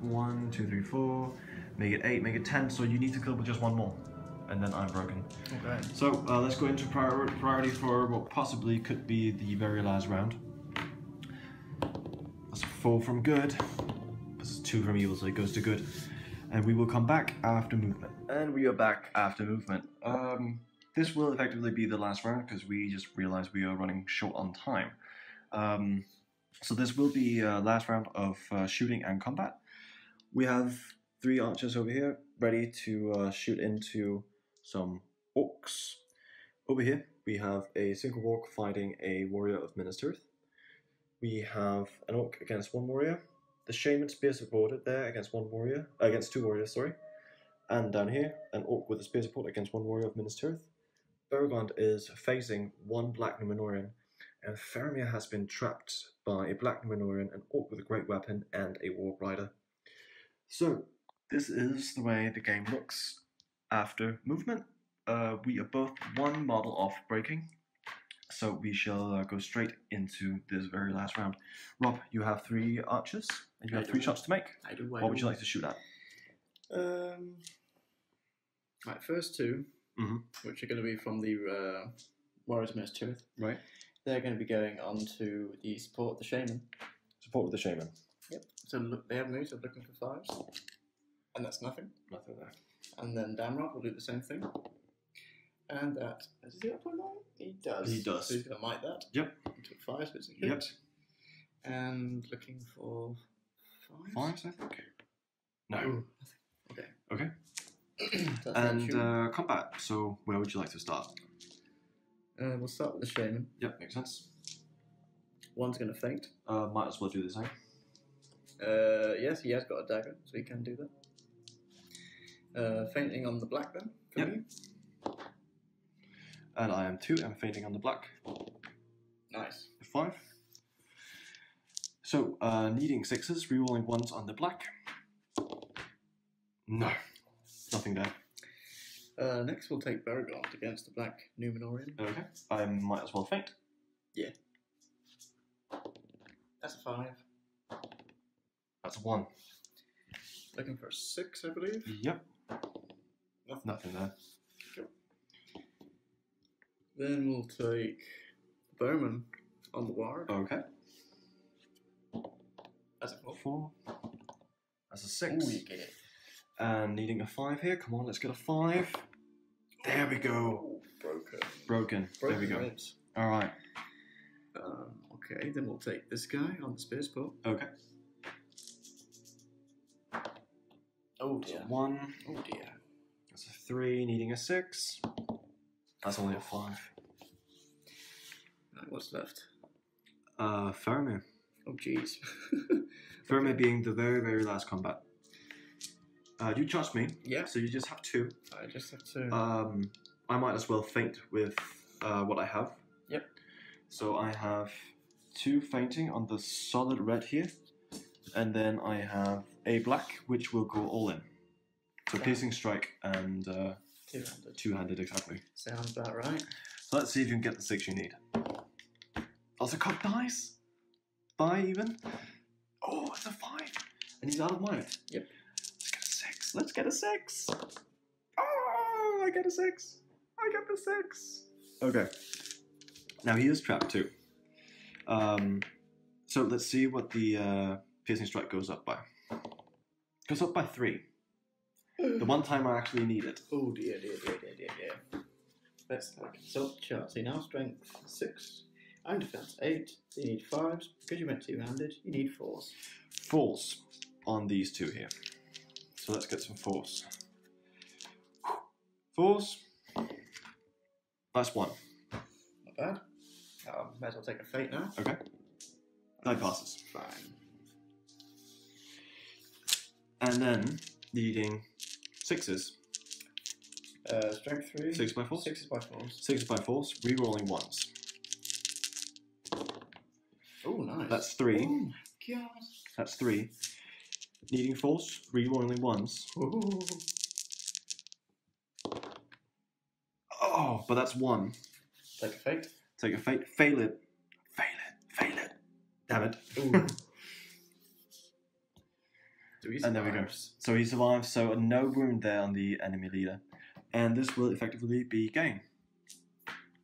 one, two, three, four. Make it eight. Make it ten. So you need to kill with just one more, and then I'm broken. Okay. So uh, let's go into prior- priority for what possibly could be the very last round. That's a four from good. That's two from evil, so it goes to good. And we will come back after movement. And we are back after movement. Um, this will effectively be the last round because we just realized we are running short on time. Um, so this will be uh, last round of uh, shooting and combat. We have three archers over here ready to uh, shoot into some orcs. Over here, we have a single orc fighting a warrior of Minas Tirith. We have an orc against one warrior. The shaman spear supported there against one warrior, uh, against two warriors, sorry. And down here, an orc with a spear support against one warrior of Minas Tirith. Beregond is facing one black Numenorian, and Faramir has been trapped by a black Numenorian, an orc with a great weapon, and a warg rider. So, this is the way the game looks after movement. Uh, we are both one model off breaking, so we shall uh, go straight into this very last round. Rob, you have three archers, and you I have three shots to make. I do. I What do. would you like to shoot at? Um. Right, first 2 Mhm. which are going to be from the uh, Warriors of Minas Tirith. Right. They're going to be going on to the support of the shaman. Support with the shaman. Yep. So look, they have moves. They're looking for fives, and that's nothing. Nothing there. And then Damrod will do the same thing. And that is does he have a point nine? He does. He does. So he's going to might that. Yep. Into a five, so it's a hit. Yep. And looking for five. Fives, I think. No. Ooh. Okay. Okay. [clears throat] And uh, combat. So where would you like to start? Uh, we'll start with the shaman. Yep, makes sense. One's going to feint. Uh, might as well do the same. Uh, yes, he has got a dagger, so he can do that. Uh, feinting on the black then. For Yep. me. And I am two. I'm feinting on the black. Nice. Five. So, uh, needing sixes, rerolling ones on the black. No. Nothing there. Uh, next, we'll take Beregond against the black Numenorian. Okay. I might as well feint. Yeah. That's a five. That's a one. Looking for a six, I believe. Yep. Nothing. Nothing there. Then we'll take Bowman on the ward. Okay. That's a four. Four. That's a six. Ooh, you get it. And needing a five here. Come on, let's get a five. There we go. Ooh, broken. Broken. Broken there we go. ribs. All right. Um, okay, then we'll take this guy on the spear spot. Okay. Oh That's a dear. one. Oh dear. That's a three. Needing a six. That's only a five. Right, what's left? Uh, Faramir. Oh jeez. [laughs] Faramir being the very, very last combat. Uh, you trust me, yeah, so you just have two. I just have to. Um, I might as well feint with uh, what I have. Yep. So I have two feinting on the solid red here, and then I have a black, which will go all in. So piercing strike and uh, Two-handed. two-handed exactly. Sounds about right. So let's see if you can get the six you need. Also, cut dice. Five even. Oh, it's a five, and he's out of might. Yep. Let's get a six. Let's get a six. Oh, I get a six. I get the six. Okay. Now he is trapped too. Um, so let's see what the uh, piercing strike goes up by. Goes up by three. The one time I actually need it. Oh dear, dear, dear, dear, dear, dear. Let's consult chart. See now, strength six and defense eight. So You need fives because you went two-handed. You need fours. Force on these two here. So let's get some force. Force. That's one. Not bad. Um, might as well take a fate now. Okay. That passes. Fine. And then needing sixes. Uh, strength three. Six by force. Six is by fours. Six by force. Rerolling ones. Oh, nice. That's three. Oh my god. That's three. Needing force. Rerolling ones. Ooh. Oh, but that's one. Take a fate. Take a fate. Fail it. Fail it. Fail it. Damn it. Ooh. Do we And there we go. So he survives, so no wound there on the enemy leader. And this will effectively be game.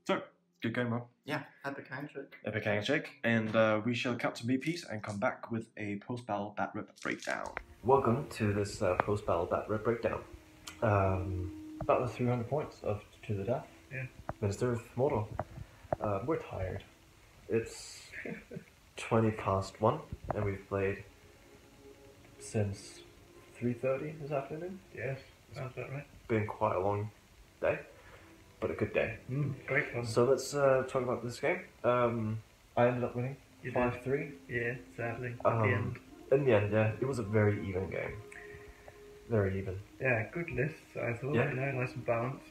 So, good game, Rob. Yeah, had the kind trick. Epic handshake. And uh, we shall cut some BPs and come back with a post battle bat rep breakdown. Welcome to this uh, post battle bat rep breakdown. Um, about the 300 points of To the Death. Yeah. Minas Tirith Mordor. Uh, we're tired. It's [laughs] 20 past 1, and we've played since 3.30 this afternoon. Yes, sounds about right. Been quite a long day, but a good day. Mm, great fun. So let's uh, talk about this game. Um, I ended up winning You did. 5 3. Yeah, sadly. Um, the end. In the end, yeah, it was a very even game. Very even. Yeah, good list. I thought, Yeah. you know, nice and balanced.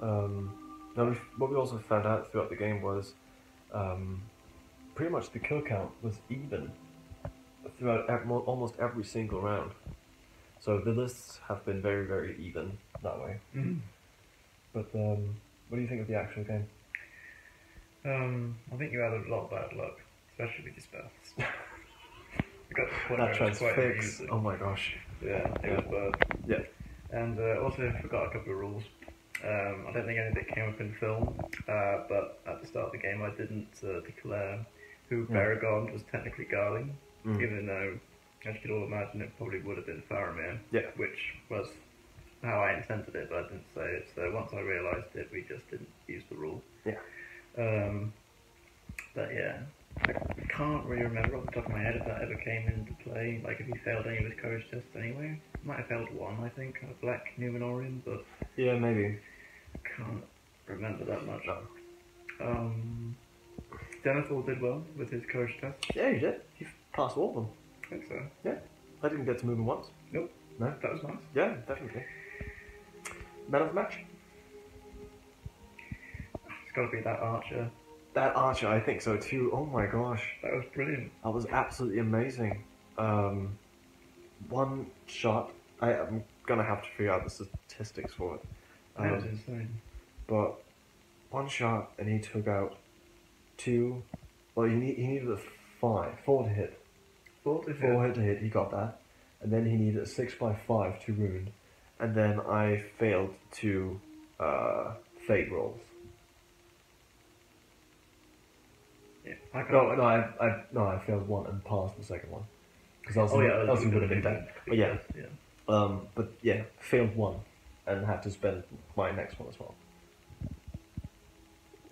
Um, now, we, what we also found out throughout the game was um, pretty much the kill count was even throughout ev- almost every single round. So the lists have been very, very even that way. Mm. But um, what do you think of the actual game? Um, I think you had a lot of bad luck, especially with your spells. [laughs] Got to the point That where it was quite transfix. Oh my gosh. Yeah, it was bad. Yeah. And uh, also forgot a couple of rules. Um, I don't think any of it came up in film, uh, but at the start of the game I didn't uh, declare who Hmm. Beregond was technically guarding, Mm. even though, as you could all imagine, it probably would have been Faramir, Yeah. which was how I intended it, but I didn't say it. So once I realised it, we just didn't use the rule. Yeah. Um, but yeah, I can't really remember off the top of my head if that ever came into play. Like if he failed any of his courage tests anyway. Might have failed one, I think, a black Numenorian, but Yeah, maybe. can't remember that much. No. Um, Denethor did well with his courage test. Yeah, you did. You passed all of them. I think so. Yeah. I didn't get to move him once. Nope. No? That was nice. Yeah, definitely. Man of the match? It's got to be that Archer. That Archer, I think so too. Oh my gosh. That was brilliant. That was absolutely amazing. Um, one shot. I am gonna have to figure out the statistics for it. That was Um, insane. but one shot, and he took out two. Well, he, need, he needed a five, four to hit. Four to Four hit. hit to hit. He got that, and then he needed a six by five to wound, and then I failed to uh, fate rolls. Yeah, I. No, no, I, I, no, I failed one and passed the second one. Because else, Oh yeah, else he would have been dead. But yeah, yeah. um, but yeah, failed one, and had to spend my next one as well.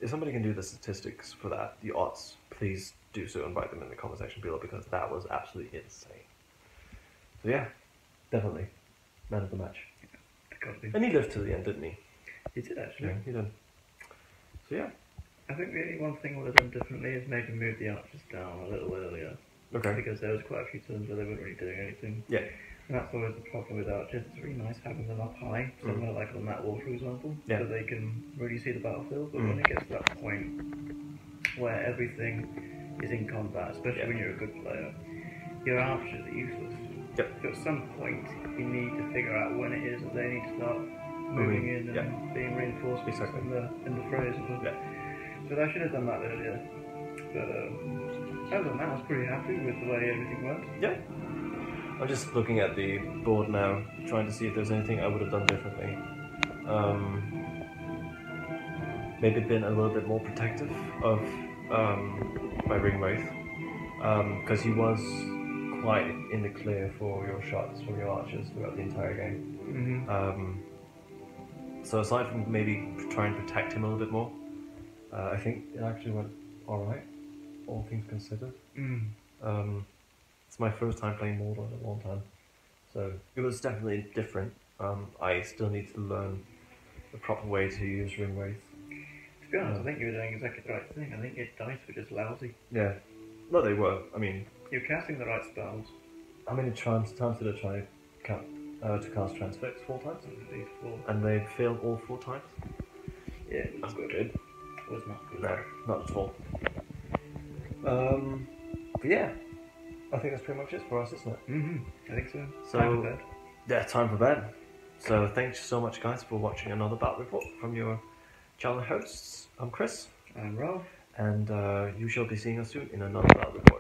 If somebody can do the statistics for that, the odds, please do so. And invite them in the conversation below because that was absolutely insane. So yeah, definitely man of the match, to and he lived to the end, didn't he? He did actually. he did. So yeah, I think the only one thing I would have done differently is maybe move the archers down a little earlier. okay, Because there was quite a few turns where they weren't really doing anything. yeah, And that's always the problem with archers. It's really nice having them up high, somewhere like on that wall, for example, Yeah. so they can really see the battlefield. But Mm. when it gets to that point where everything is in combat, especially Yeah. when you're a good player, your archers are useless. Yep. So at some point, you need to figure out when it is that they need to start moving in and yeah. being reinforced Exactly. in the in the phrase. Yeah. So I should have done that earlier. But um, other than that, I was pretty happy with the way everything went. Yeah. I'm just looking at the board now, trying to see if there's anything I would have done differently. Um, maybe been a little bit more protective of um, my Ringwraith. because he was quite in the clear for your shots from your archers throughout the entire game. Mm-hmm. Um, so aside from maybe trying to protect him a little bit more, uh, I think it actually went all right, all things considered. Mm. Um, my first time playing Mordor in a long time, so it was definitely different. Um, I still need to learn the proper way to use Ringwraith. To be honest, I think you were doing exactly the right thing. I think your dice were just lousy. Yeah, no, they were. I mean, You're casting the right spells. how many times, times did I try uh, to cast Transfix? Four times, least four. and they failed all four times. Yeah, That's good. was not good. No, not at all. Um, but yeah, I think that's pretty much it for us, isn't it? Mm-hmm. I think so. So- Time for bed. Yeah, time for bed. So thanks so much, guys, for watching another battle report from your channel hosts. I'm Chris, I'm Ralph. and uh, you shall be seeing us soon in another battle report.